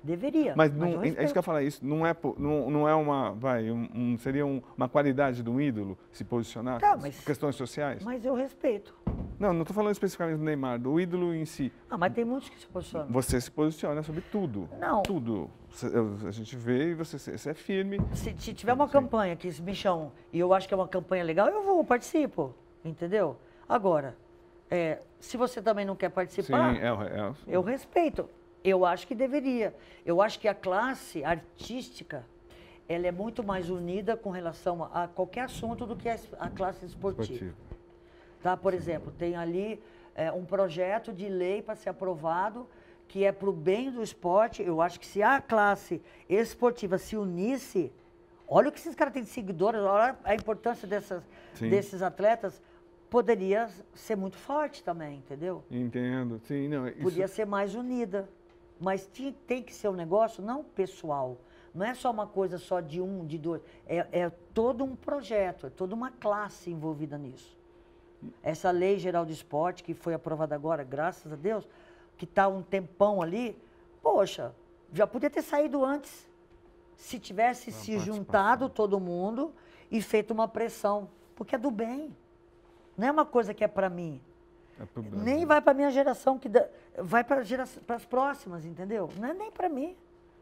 Deveria. Mas, não, mas é isso que eu falar, isso não é, não, não é uma, vai, um, um, seria um, uma qualidade do ídolo se posicionar tá, mas, questões sociais? Mas eu respeito. Não, não estou falando especificamente do Neymar, do ídolo em si. Ah, mas tem muitos que se posicionam. Você se posiciona sobre tudo. Não. Tudo. A gente vê e você, você é firme. Se, se tiver uma Sim. campanha que me chamam e eu acho que é uma campanha legal, eu vou, participo. Entendeu? Agora, é, se você também não quer participar, Sim, é, é, eu respeito. Eu acho que deveria. Eu acho que a classe artística ela é muito mais unida com relação a qualquer assunto do que a classe esportiva. Esportivo. Tá? Por exemplo, tem ali é, um projeto de lei para ser aprovado que é para o bem do esporte, eu acho que se a classe esportiva se unisse, olha o que esses caras têm de seguidores, olha a importância dessas, desses atletas, poderia ser muito forte também, entendeu? Entendo, sim. Não, isso... Podia ser mais unida. Mas tem, tem que ser um negócio não pessoal. Não é só uma coisa só de um, de dois. É, é todo um projeto, é toda uma classe envolvida nisso. Essa lei geral de esporte, que foi aprovada agora, graças a Deus, que está um tempão ali, poxa, já podia ter saído antes. Se tivesse se juntado todo mundo e feito uma pressão. Porque é do bem. Não é uma coisa que é para mim. É nem vai para minha geração, que dá, vai para as próximas, entendeu? Não é nem para mim.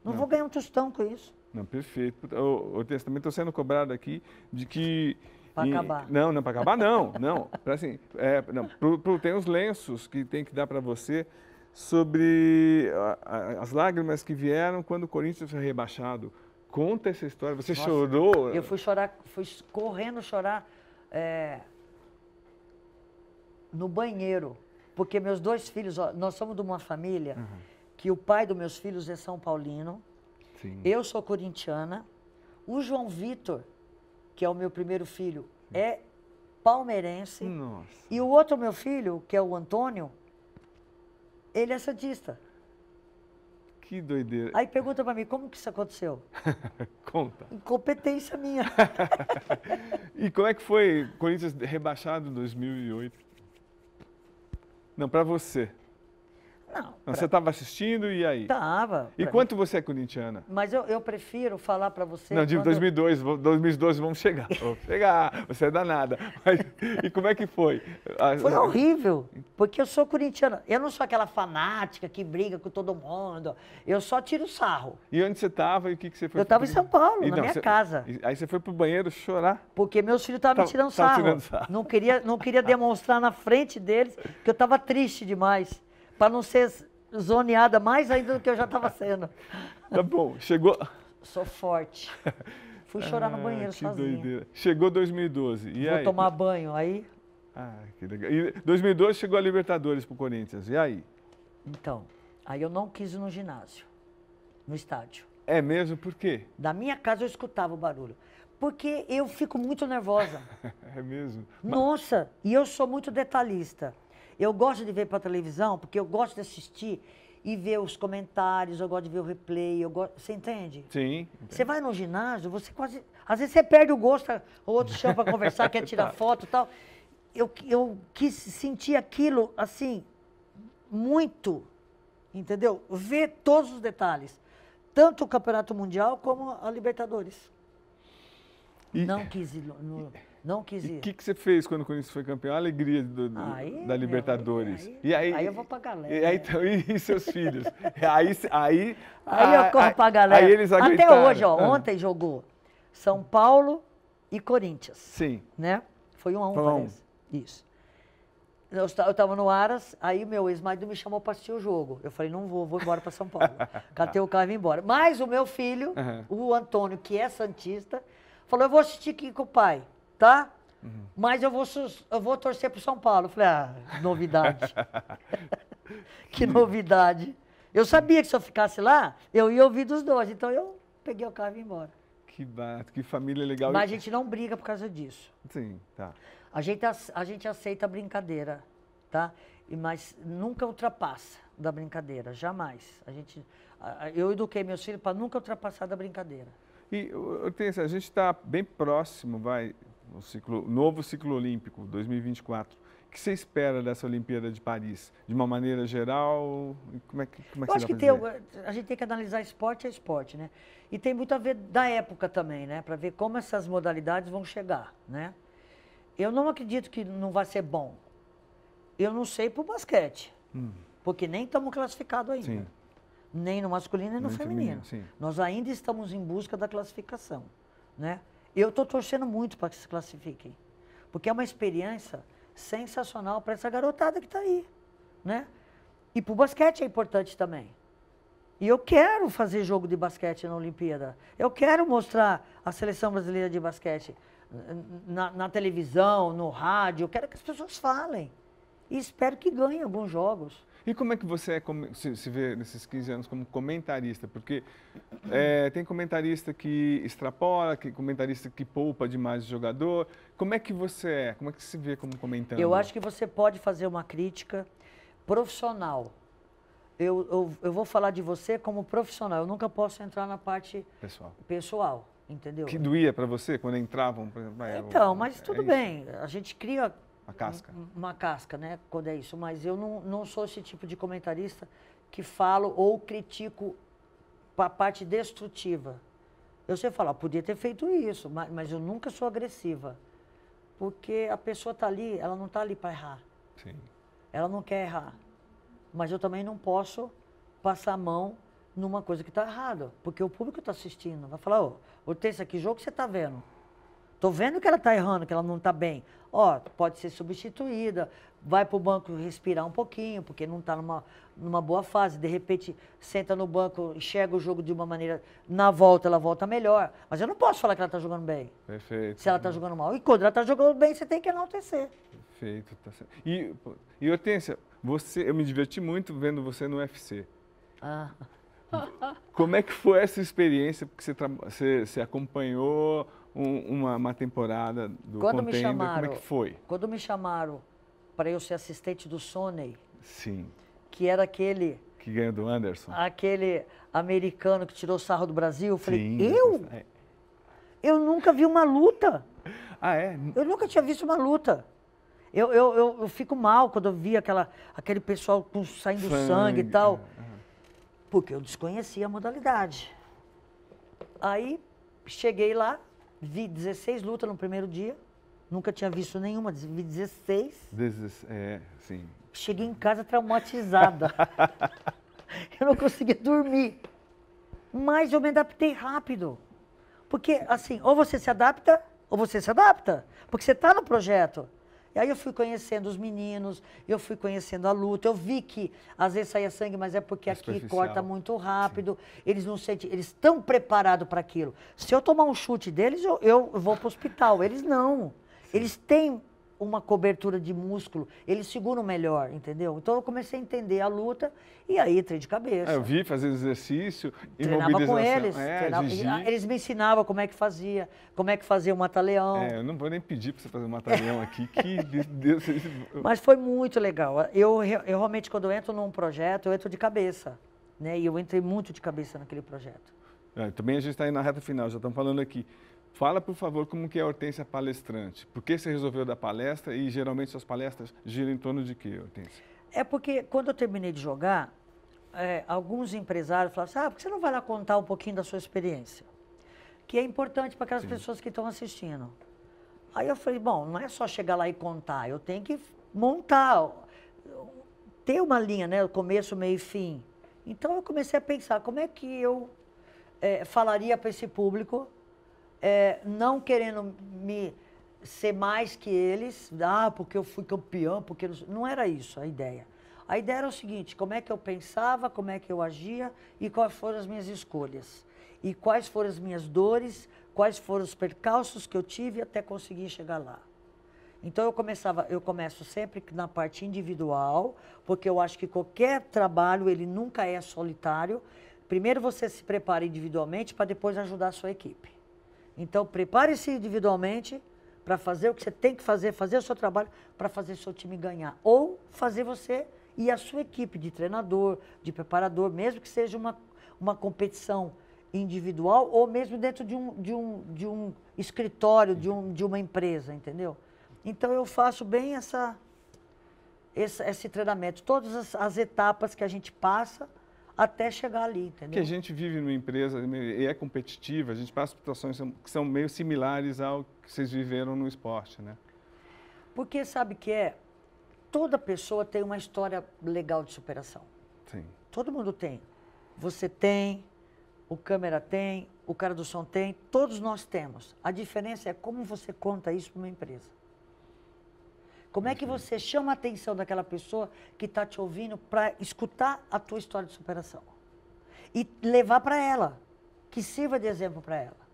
Não, não, vou ganhar um tostão com isso. Não, perfeito. O, o também estou sendo cobrado aqui de que para acabar. Não, não, para acabar não, não. Pra, assim, é, não pro, pro, tem os lenços que tem que dar para você sobre a, a, as lágrimas que vieram quando o Corinthians foi rebaixado. Conta essa história. Você Nossa, chorou? Eu fui chorar, fui correndo chorar é, no banheiro, porque meus dois filhos, ó, nós somos de uma família uhum. que o pai dos meus filhos é São Paulino. Sim. Eu sou corintiana. O João Vitor que é o meu primeiro filho, é palmeirense. Nossa. E o outro meu filho, que é o Antônio, ele é santista. Que doideira. Aí pergunta para mim, como que isso aconteceu? Conta. Incompetência minha. e como é que foi Corinthians rebaixado em 2008? Não, para você. Não. Pra... Você estava assistindo e aí? Tava. E quanto mim. você é corintiana? Mas eu, eu prefiro falar para você. Não, de quando... 2002, 2012 vamos chegar. Vamos chegar, você é danada. Mas, e como é que foi? Foi horrível, porque eu sou corintiana. Eu não sou aquela fanática que briga com todo mundo. Eu só tiro sarro. E onde você estava e o que, que você foi? Eu estava em São Paulo, na minha você... casa. Aí você foi pro banheiro chorar? Porque meus filhos estavam me tirando sarro. tirando sarro. Não queria, não queria demonstrar na frente deles que eu estava triste demais para não ser zoneada mais ainda do que eu já estava sendo. Tá bom, chegou. Sou forte. Fui chorar no ah, banheiro que sozinha. Doideira. Chegou 2012. E Vou aí? tomar banho. Aí. Ah, que legal. E 2012 chegou a Libertadores pro Corinthians. E aí? Então, aí eu não quis ir no ginásio, no estádio. É mesmo? Por quê? Da minha casa eu escutava o barulho. Porque eu fico muito nervosa. é mesmo? Nossa, e eu sou muito detalhista. Eu gosto de ver para televisão, porque eu gosto de assistir e ver os comentários, eu gosto de ver o replay, eu gosto, você entende? Sim. Você vai no ginásio, você quase, às vezes você perde o gosto, o outro chama para conversar, quer tirar foto e tal. Eu, eu quis sentir aquilo, assim, muito, entendeu? Ver todos os detalhes, tanto o Campeonato Mundial como a Libertadores. E... Não quis ir no, não quis ir. O que, que você fez quando o Corinthians foi campeão? A alegria do, do, aí, da Libertadores. Aí, e aí, aí eu vou pra galera. E, aí, então, e seus filhos? aí, aí, aí eu corro pra galera. Aí eles Até hoje, ó, ah. ontem jogou São Paulo e Corinthians. Sim. Né? Foi um a um, parece. Um. Isso. Eu estava no Aras, aí meu ex-marido me chamou para assistir o jogo. Eu falei, não vou, vou embora para São Paulo. Catei o carro e vim embora. Mas o meu filho, uhum. o Antônio, que é santista, falou, eu vou assistir aqui com o pai tá? Uhum. Mas eu vou, eu vou torcer pro São Paulo. Eu falei, ah, novidade. que novidade. Eu sabia que se eu ficasse lá, eu ia ouvir dos dois. Então eu peguei o carro e vim embora. Que bato, que família legal. Mas a gente não briga por causa disso. Sim, tá. A gente, a gente aceita a brincadeira, tá? E, mas nunca ultrapassa da brincadeira, jamais. A gente, eu eduquei meus filhos para nunca ultrapassar da brincadeira. E, Hortência, a gente está bem próximo, vai, o ciclo, novo ciclo olímpico 2024. O que você espera dessa Olimpíada de Paris? De uma maneira geral, como é que, como é que Eu acho que tem, a gente tem que analisar esporte a esporte, né? E tem muito a ver da época também, né? Para ver como essas modalidades vão chegar, né? Eu não acredito que não vai ser bom. Eu não sei para o basquete, hum. porque nem estamos classificados ainda. Sim. Nem no masculino nem no nem feminino. feminino Nós ainda estamos em busca da classificação, né? Eu estou torcendo muito para que se classifiquem. Porque é uma experiência sensacional para essa garotada que está aí. Né? E para o basquete é importante também. E eu quero fazer jogo de basquete na Olimpíada. Eu quero mostrar a seleção brasileira de basquete na, na televisão, no rádio. Eu quero que as pessoas falem. E espero que ganhe alguns jogos. E como é que você é, se, se vê nesses 15 anos como comentarista? Porque é, tem comentarista que extrapola, que comentarista que poupa demais o jogador. Como é que você é? Como é que se vê como comentando? Eu acho que você pode fazer uma crítica profissional. Eu, eu, eu vou falar de você como profissional. Eu nunca posso entrar na parte pessoal. pessoal entendeu? Que doía para você quando entravam? Por exemplo, então, mas é tudo é bem. A gente cria uma casca. Uma casca, né? Quando é isso. Mas eu não, não sou esse tipo de comentarista que falo ou critico a parte destrutiva. Eu sei falar, podia ter feito isso, mas, mas eu nunca sou agressiva. Porque a pessoa está ali, ela não está ali para errar. Sim. Ela não quer errar. Mas eu também não posso passar a mão numa coisa que está errada. Porque o público está assistindo. Vai falar, ô, oh, Hortência, que jogo você está vendo? Estou vendo que ela está errando, que ela não está bem. Ó, pode ser substituída, vai para o banco respirar um pouquinho, porque não está numa, numa boa fase. De repente, senta no banco, enxerga o jogo de uma maneira. Na volta, ela volta melhor. Mas eu não posso falar que ela está jogando bem. Perfeito. Se ela está jogando mal. E quando ela está jogando bem, você tem que enaltecer. Perfeito. Tá certo. E, e Hortência, você, eu me diverti muito vendo você no UFC. Ah. Como é que foi essa experiência? Porque você, você, você acompanhou um, uma, uma, temporada do quando Contender, me chamaram, como é que foi? Quando me chamaram para eu ser assistente do Sony, Sim. que era aquele... Que ganhou do Anderson. Aquele americano que tirou sarro do Brasil, eu falei, Sim, eu? É. Eu nunca vi uma luta. Ah, é? Eu nunca tinha visto uma luta. Eu, eu, eu, eu fico mal quando eu vi aquela, aquele pessoal com, saindo sangue, sangue e tal. É, porque eu desconhecia a modalidade. Aí cheguei lá, vi 16 lutas no primeiro dia, nunca tinha visto nenhuma, vi 16. Dezes, é, sim. Cheguei em casa traumatizada. eu não conseguia dormir. Mas eu me adaptei rápido. Porque, assim, ou você se adapta, ou você se adapta. Porque você está no projeto. E aí eu fui conhecendo os meninos, eu fui conhecendo a luta, eu vi que às vezes saía sangue, mas é porque é aqui corta muito rápido, Sim. eles não sentem, eles estão preparados para aquilo. Se eu tomar um chute deles, eu, eu vou para o hospital. Eles não. Sim. Eles têm uma cobertura de músculo, eles seguram melhor, entendeu? Então eu comecei a entender a luta e aí entrei de cabeça. É, eu vi fazer exercício, Treinava com eles. É, treinava, eles me ensinavam como é que fazia, como é que fazia o mata-leão. É, eu não vou nem pedir para você fazer o mata-leão aqui, que Deus... Mas foi muito legal. Eu, eu realmente, quando eu entro num projeto, eu entro de cabeça. Né? E eu entrei muito de cabeça naquele projeto. É, também a gente está aí na reta final, já estamos falando aqui. Fala, por favor, como que é a Hortência palestrante. Por que você resolveu dar palestra e geralmente suas palestras giram em torno de quê, Hortência? É porque quando eu terminei de jogar, é, alguns empresários falaram assim, ah, por que você não vai lá contar um pouquinho da sua experiência? Que é importante para aquelas Sim. pessoas que estão assistindo. Aí eu falei, bom, não é só chegar lá e contar, eu tenho que montar, ter uma linha, né? Começo, meio e fim. Então eu comecei a pensar, como é que eu é, falaria para esse público é, não querendo me ser mais que eles, ah, porque eu fui campeão, porque não era isso a ideia. A ideia era o seguinte: como é que eu pensava, como é que eu agia e quais foram as minhas escolhas. E quais foram as minhas dores, quais foram os percalços que eu tive até conseguir chegar lá. Então eu começava, eu começo sempre na parte individual, porque eu acho que qualquer trabalho ele nunca é solitário. Primeiro você se prepara individualmente para depois ajudar a sua equipe. Então, prepare-se individualmente para fazer o que você tem que fazer, fazer o seu trabalho para fazer seu time ganhar. Ou fazer você e a sua equipe de treinador, de preparador, mesmo que seja uma, uma competição individual ou mesmo dentro de um, de um, de um escritório, de, um, de uma empresa, entendeu? Então, eu faço bem essa, esse, esse treinamento, todas as, as etapas que a gente passa até chegar ali, entendeu? Que a gente vive numa empresa e é competitiva, a gente passa por situações que são meio similares ao que vocês viveram no esporte, né? Porque sabe que é, toda pessoa tem uma história legal de superação. Sim. Todo mundo tem. Você tem, o câmera tem, o cara do som tem, todos nós temos. A diferença é como você conta isso para uma empresa. Como é que você chama a atenção daquela pessoa que está te ouvindo para escutar a tua história de superação? E levar para ela, que sirva de exemplo para ela.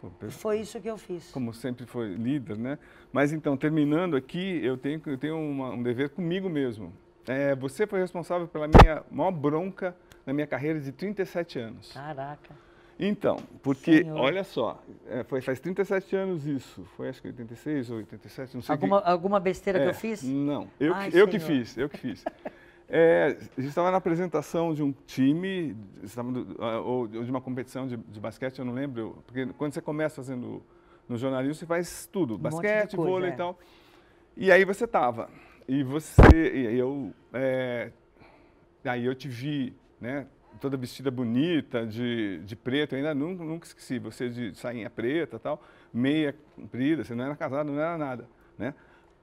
Pô, foi isso que eu fiz. Como sempre foi líder, né? Mas então, terminando aqui, eu tenho, eu tenho uma, um dever comigo mesmo. É, você foi responsável pela minha maior bronca na minha carreira de 37 anos. Caraca. Então, porque, Senhor. olha só, é, foi faz 37 anos isso, foi acho que 86 ou 87, não sei. Alguma, que... alguma besteira é, que eu fiz? Não, eu, Ai, eu que fiz, eu que fiz. É, a gente estava na apresentação de um time, ou de uma competição de, de, basquete, eu não lembro, porque quando você começa fazendo no jornalismo, você faz tudo, um basquete, coisa, vôlei é. e tal. E aí você estava, e você, e eu, é, aí eu te vi, né, toda vestida bonita, de, de preto, eu ainda nunca, nunca esqueci, você de sainha preta tal, meia comprida, você não era casado, não era nada, né?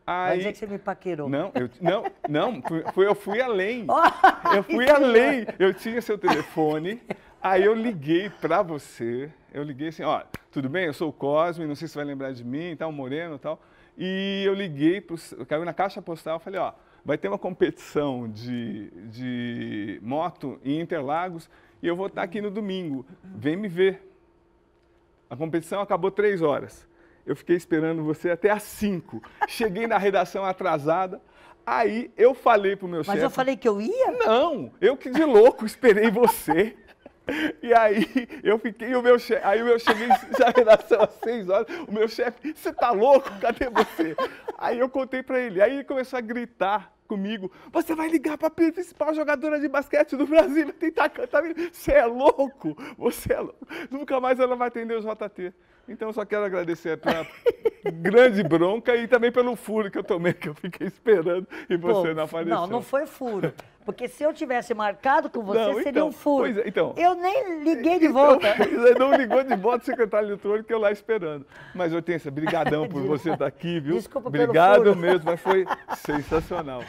Aí, Vai dizer que você me paquerou. Não, eu, não, não fui, eu fui além. eu fui além. Eu tinha seu telefone, aí eu liguei para você, eu liguei assim, ó, tudo bem, eu sou o Cosme, não sei se você vai lembrar de mim, tal, Moreno e tal, e eu liguei, pro, caiu na caixa postal, falei, ó, vai ter uma competição de, de moto em Interlagos e eu vou estar aqui no domingo. Vem me ver. A competição acabou três horas. Eu fiquei esperando você até às cinco. Cheguei na redação atrasada. Aí eu falei para o meu chefe. Mas eu falei que eu ia? Não, eu que de louco esperei você. E aí eu fiquei, o meu chefe, aí eu cheguei na redação às seis horas, o meu chefe, você tá louco? Cadê você? Aí eu contei para ele, aí ele começou a gritar comigo, você vai ligar para a principal jogadora de basquete do Brasil, vai tentar cantar, você é louco, você é louco, nunca mais ela vai atender os JT. Então, só quero agradecer pela grande bronca e também pelo furo que eu tomei, que eu fiquei esperando e você Pô, não apareceu. Não, não foi furo. Porque se eu tivesse marcado com você, não, seria então, um furo. É, então, eu nem liguei de então, volta. Não ligou de volta, secretário eletrônico, eu lá esperando. Mas, Hortência, brigadão por você estar aqui, viu? Desculpa Obrigado mesmo, mas foi sensacional.